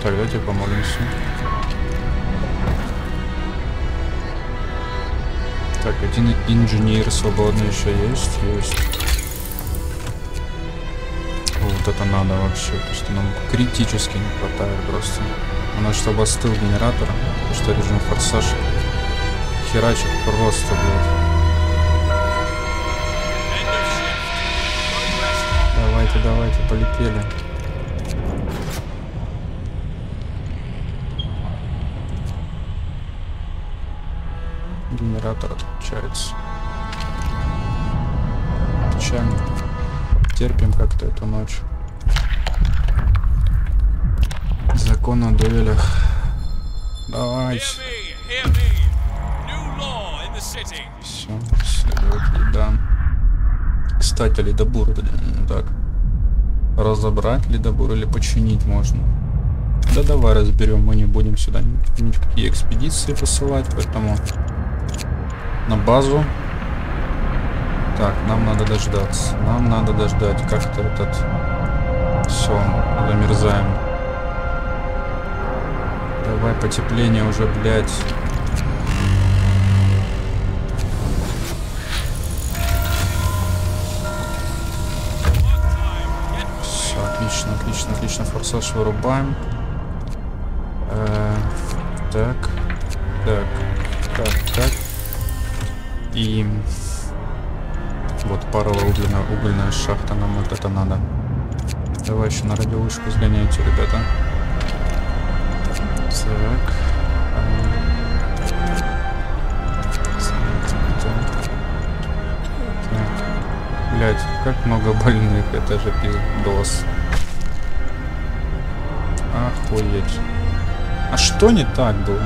Так, давайте помолимся. Так, один инженер свободный еще есть. Есть. Это надо вообще, потому что нам критически не хватает просто. У чтобы остыл генератор, потому что режим форсаж херачит просто, блядь. Давайте, давайте, полетели. Генератор отключается. Печально. Терпим как-то эту ночь. Закон о дуэлях. City. Все, следователь, да. Кстати, ледобур, блин, так. Разобрать ледобур или починить можно. Да давай разберем, мы не будем сюда ни, ни в какие экспедиции посылать, поэтому на базу. Так, нам надо дождаться. Нам надо дождать как-то этот... Все, замерзаем. Давай потепление уже, блядь. Все, отлично, отлично, отлично. Форсаж вырубаем. Э, так, так, так, так. И вот паровая угольная, угольная шахта, нам вот это надо. Давай еще на радиовышку сгоняйте, ребята. Так. Блять, как много больных, это же пиздос. Охуеть. А что не так было?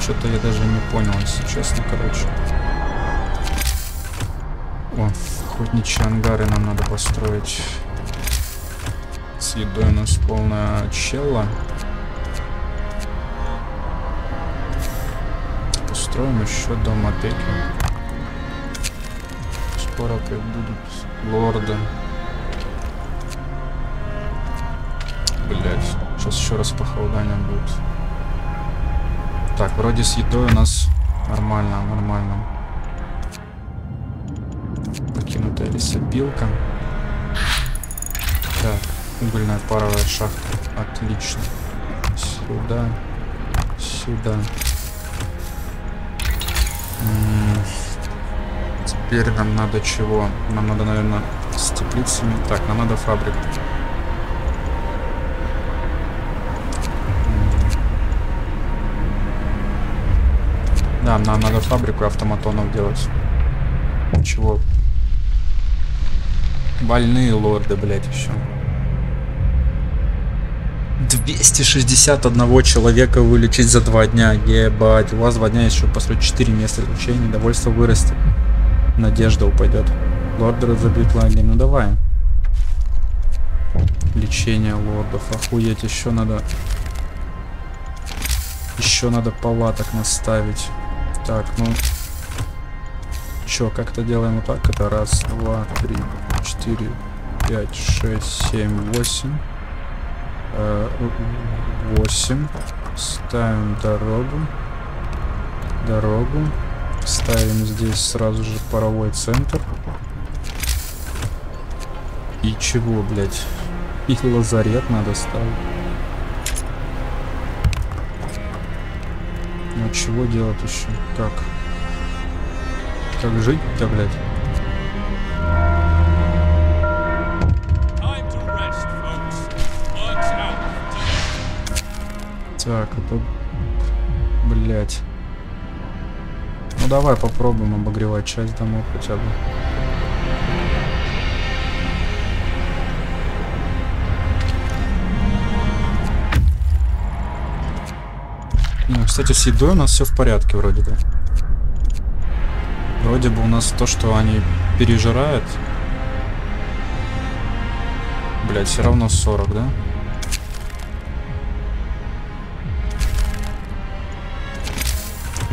Что-то я даже не понял, если честно, короче. О, охотничьи ангары нам надо построить. С едой у нас полная челла. Построим еще дом опеки. Скоро прибудут лорды. Блять, сейчас еще раз похолодание будет. Так, вроде с едой у нас нормально, нормально. покинутая лесопилка. Так, угольная паровая шахта. Отлично. Сюда. Сюда. Теперь нам надо чего? Нам надо, наверное, с теплицами. Так, нам надо фабрику. М. Да, нам надо фабрику автоматонов делать. Чего? Больные лорды, блядь, еще. 261 человека вылечить за два дня. Ебать, у вас два дня еще построить 4 места лечения, довольство вырастет. Надежда упадет. Лорды разобьют лагерь, ну давай. Лечение лордов, охуеть, еще надо... Еще надо палаток наставить. Так, ну... Чё, как-то делаем вот так? Это раз, два, три, четыре, пять, шесть, семь, восемь. Э, Восемь. Ставим дорогу. Дорогу. Ставим здесь сразу же паровой центр. И чего, блядь? И лазарет надо ставить. Ну чего делать еще? Как? Как жить-то, блядь? Так, это... Блять. Ну давай попробуем обогревать часть домов хотя бы. Ну, кстати, с едой у нас все в порядке вроде бы. Вроде бы у нас то, что они пережирают. Блять, все равно 40, да?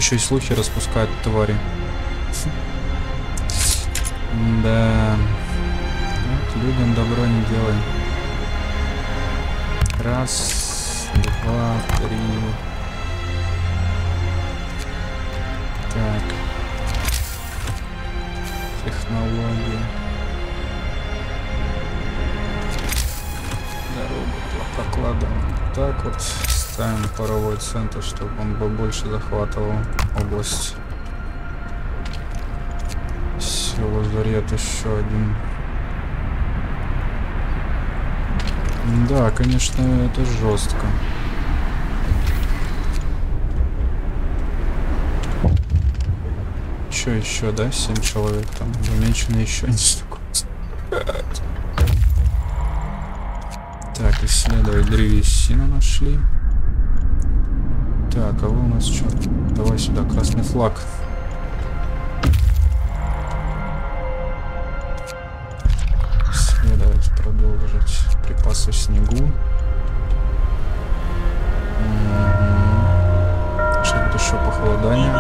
Еще и слухи распускают твари. Да. Вот людям добро не делай. Раз, два, три. Так. Технологии. Дорогу прокладываем. Так вот ставим паровой центр, чтобы он побольше захватывал область. Все, лазарет еще один. Да, конечно, это жестко. Че еще, да? Семь человек там. Замечено еще не столько. Так, исследовать древесину нашли. Так, а вы у нас что? Давай сюда, красный флаг. Исследовать, продолжить. Припасы в снегу. Мгм. Что тут еще похолодание?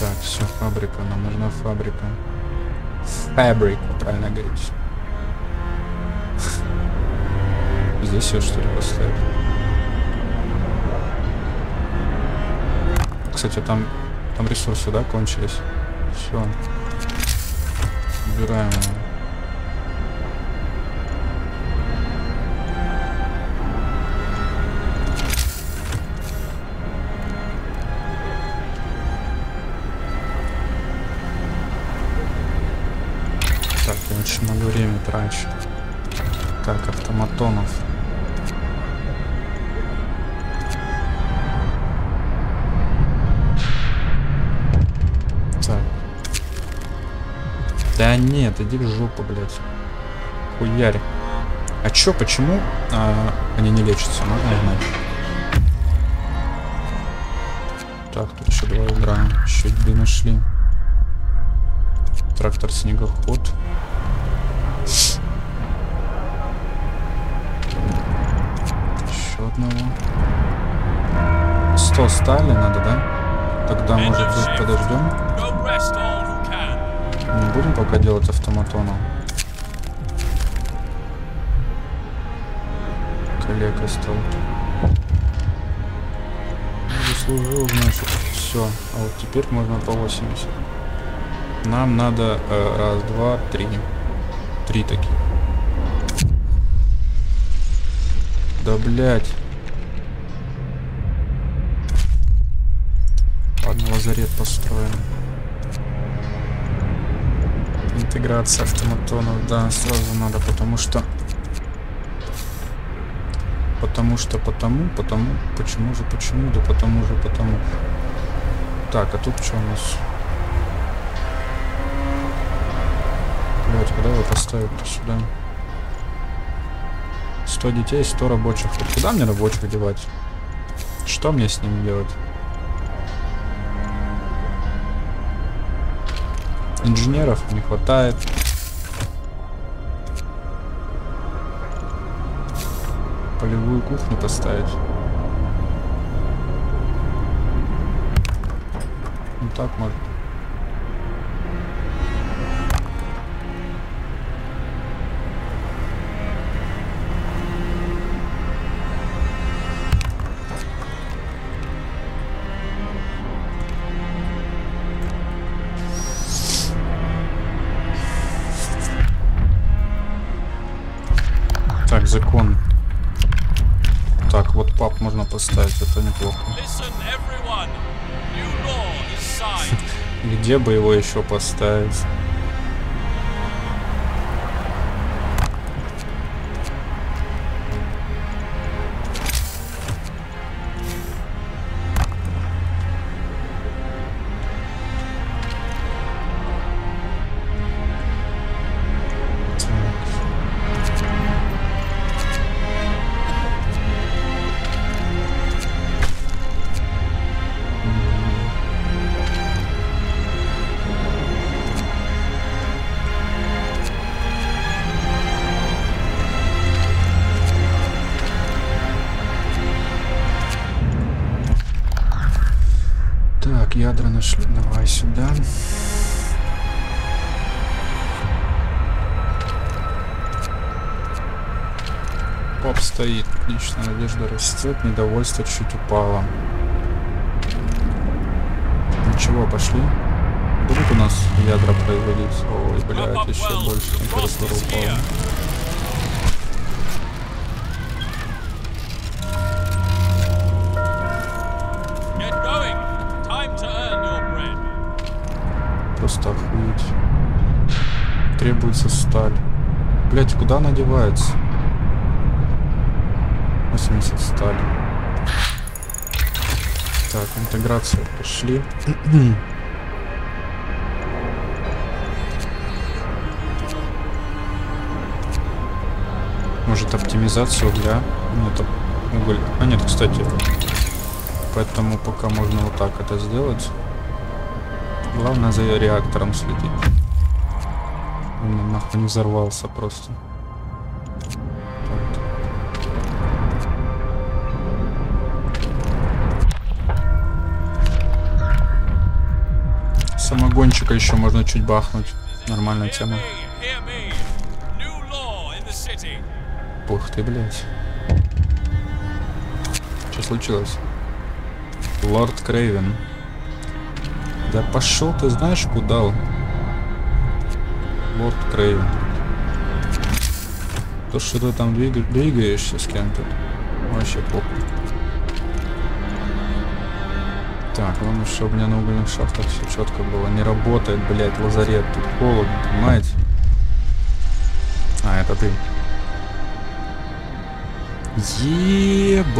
Так, все, фабрика, нам нужна фабрика. Фабрик, правильно говорить. Здесь ее что ли поставить? Кстати, там, там ресурсы, да, кончились? Все. Убираем его. Иди в жопу, блядь. Хуярь. А чё, почему а, они не лечатся? Можно узнать? Так, тут еще два убираем. Еще еды нашли. Трактор снегоход. Еще одного. 100 стали надо, да? Тогда, может быть, подождем. Будем пока делать автоматоном. Коллега стал. Заслужил, значит, все. А вот теперь можно по 80. Нам надо э, раз, два, три. Три таких. Да блять. Ладно, лазарет построим. Интеграция автоматонов, да, сразу надо, потому что... Потому что, потому, потому, почему же, почему, да потому же, потому. Так, а тут что у нас? Блять, куда его поставить-то сюда? 100 детей, 100 рабочих. Вот куда мне рабочих девать? Что мне с ними делать? Инженеров не хватает. Полевую кухню поставить. Ну так можно. Закон. Так, вот пап можно поставить, это неплохо. [LAUGHS] Где бы его еще поставить? Растет, недовольство чуть упало. Ничего, пошли. Будут у нас ядра производить? Ой, блядь, еще больше температура упала. Просто охуеть. Требуется сталь. Блять, куда она девается? 80 стали. Так, интеграция пошли. [CLEARS THROAT] Может оптимизация угля? Ну, это уголь. А нет, кстати. Поэтому пока можно вот так это сделать. Главное за реактором следить. Он нахуй не взорвался просто. Самогончика еще можно чуть бахнуть. Нормальная тема. Ух ты, блядь. Что случилось? Лорд Крейвен. Да пошел ты знаешь куда? Лорд Крейвен. То, что ты там двига- двигаешься с кем-то, вообще похуй. Главное, чтобы у меня на угольных шахтах все четко было. Не работает, блядь, лазарет. Тут холодно, понимаете? А, это ты. Ебать.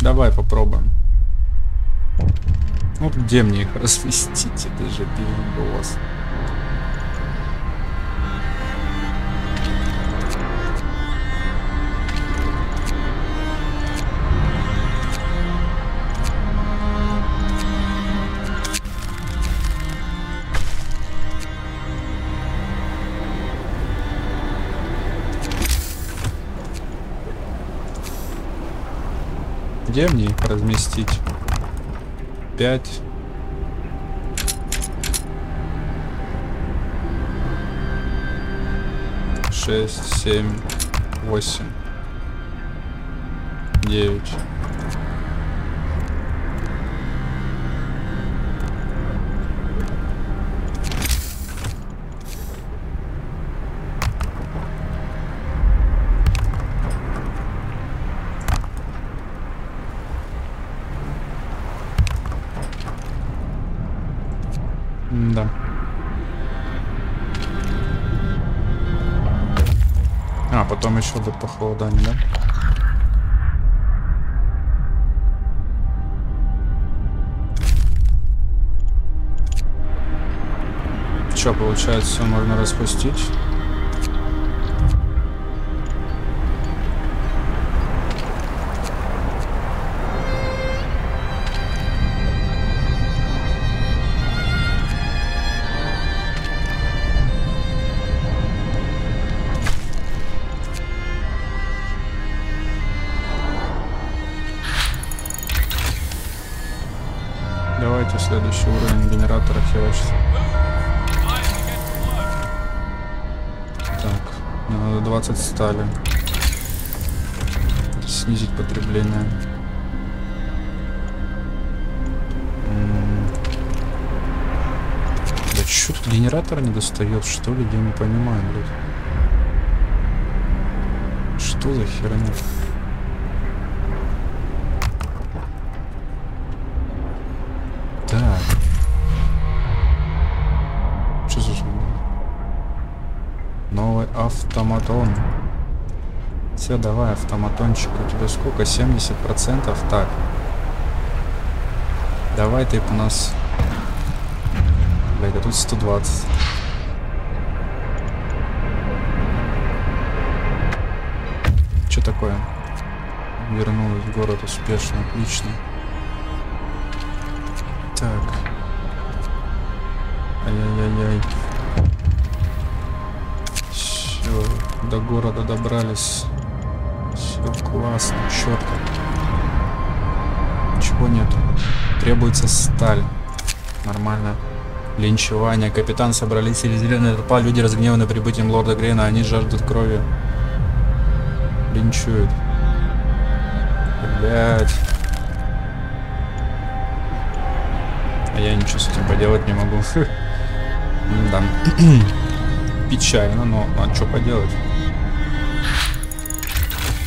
Давай попробуем. Ну, где мне их [LAUGHS] разместить? Это же пиздос. Где мне их разместить? Пять. Шесть, семь, восемь, девять, похолодания, да? Что, получается, можно распустить? Мне надо 20 стали. Снизить потребление. Да чё тут генератор не достает, что ли? Я не понимаю, блядь. Что за херня? Автоматон. Все, давай, автоматончик. У тебя сколько? 70%? Так. Давай ты у нас... Блядь, а тут 120. Что такое? Вернулась в город успешно, отлично. Так. Ай-яй-яй-яй. До города добрались. Все классно, четко. Ничего нету. Требуется сталь. Нормально. Линчевание. Капитан собрались или зеленая толпа. Люди разгневаны прибытием лорда Грейна. Они жаждут крови. Линчуют. Блять. А я ничего с этим поделать не могу. [LAUGHS] Да. [CLEARS THROAT] Печально, но а что поделать?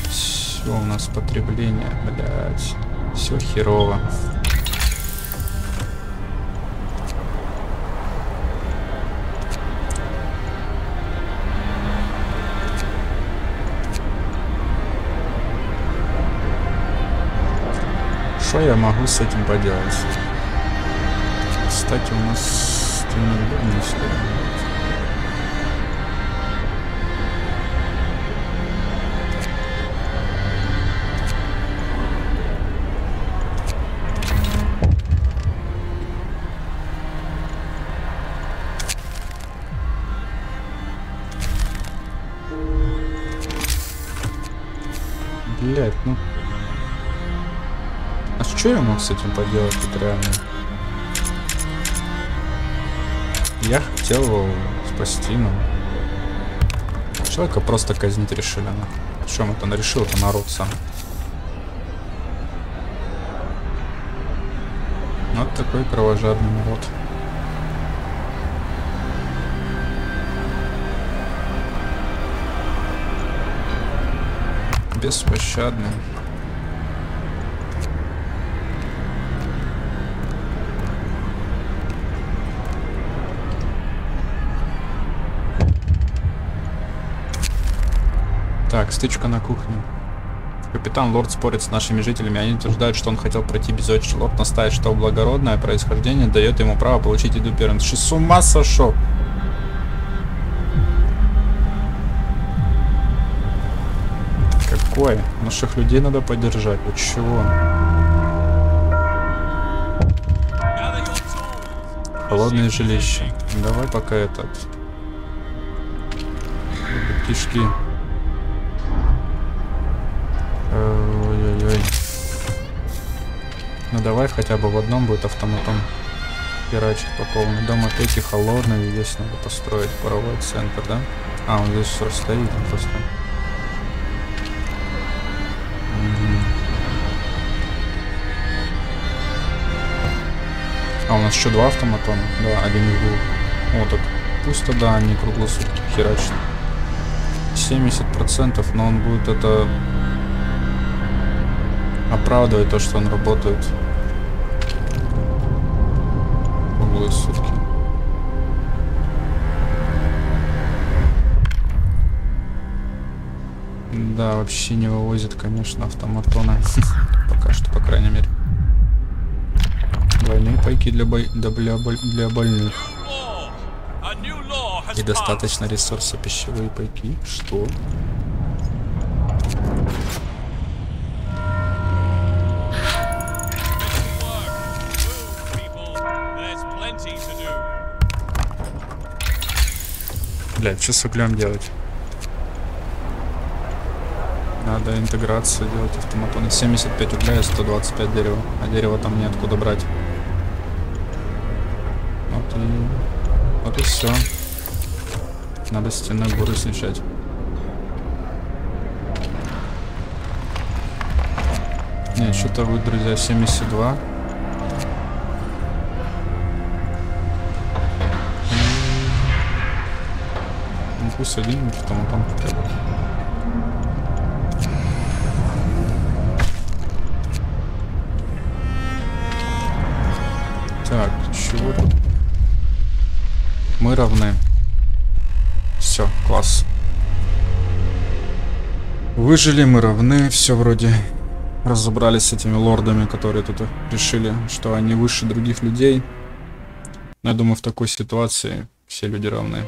Все у нас потребление, блять. Все херово. Что я могу с этим поделать? Кстати, у нас тренирование сегодня. Блять, мог с этим поделать тут реально? Я хотел его спасти, но... Человека просто казнить решили. Ну. Причем это он решил, это народ сам. Вот такой кровожадный народ. Беспощадный. Так, стычка на кухне. Капитан Лорд спорит с нашими жителями. Они утверждают, что он хотел пройти без очереди. Лорд настаивает, что благородное происхождение дает ему право получить еду первым. Ты с ума сошел? Какой? Наших людей надо поддержать. Вы чего? Холодное жилище. Давай пока этот. Кишки. Давай хотя бы в одном будет автоматом херачить по полной. Дом опеки холодный, здесь надо построить паровой центр, да? А, он здесь все стоит просто. А у нас еще два автоматона? Да, один из двух. О, так пусто, да, они круглосутки херачат. 70%, но он будет это оправдывать то, что он работает круглые сутки. Да, вообще не вывозит, конечно, автоматоны. [LAUGHS] Пока что, по крайней мере. Двойные пайки для, бой... для, для, боль- для больных. Law. A new law has И passed. достаточно ресурса пищевые пайки. Что? Блядь, что с углем делать? Надо интеграцию делать автоматоны. 75 угля и 125 дерева. А дерева там неоткуда брать. Вот и... Вот и все. Надо стены буры снижать. Не, что-то вы, друзья, 72. Пусть один, что там. Так, чего тут? Мы равны. Все, класс. Выжили, мы равны, все вроде разобрались с этими лордами, которые тут решили, что они выше других людей. Но я думаю, в такой ситуации все люди равны.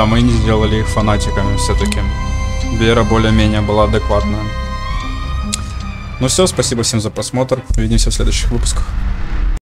Да, мы не сделали их фанатиками все-таки. Вера более-менее была адекватная. Ну все, спасибо всем за просмотр. Увидимся в следующих выпусках.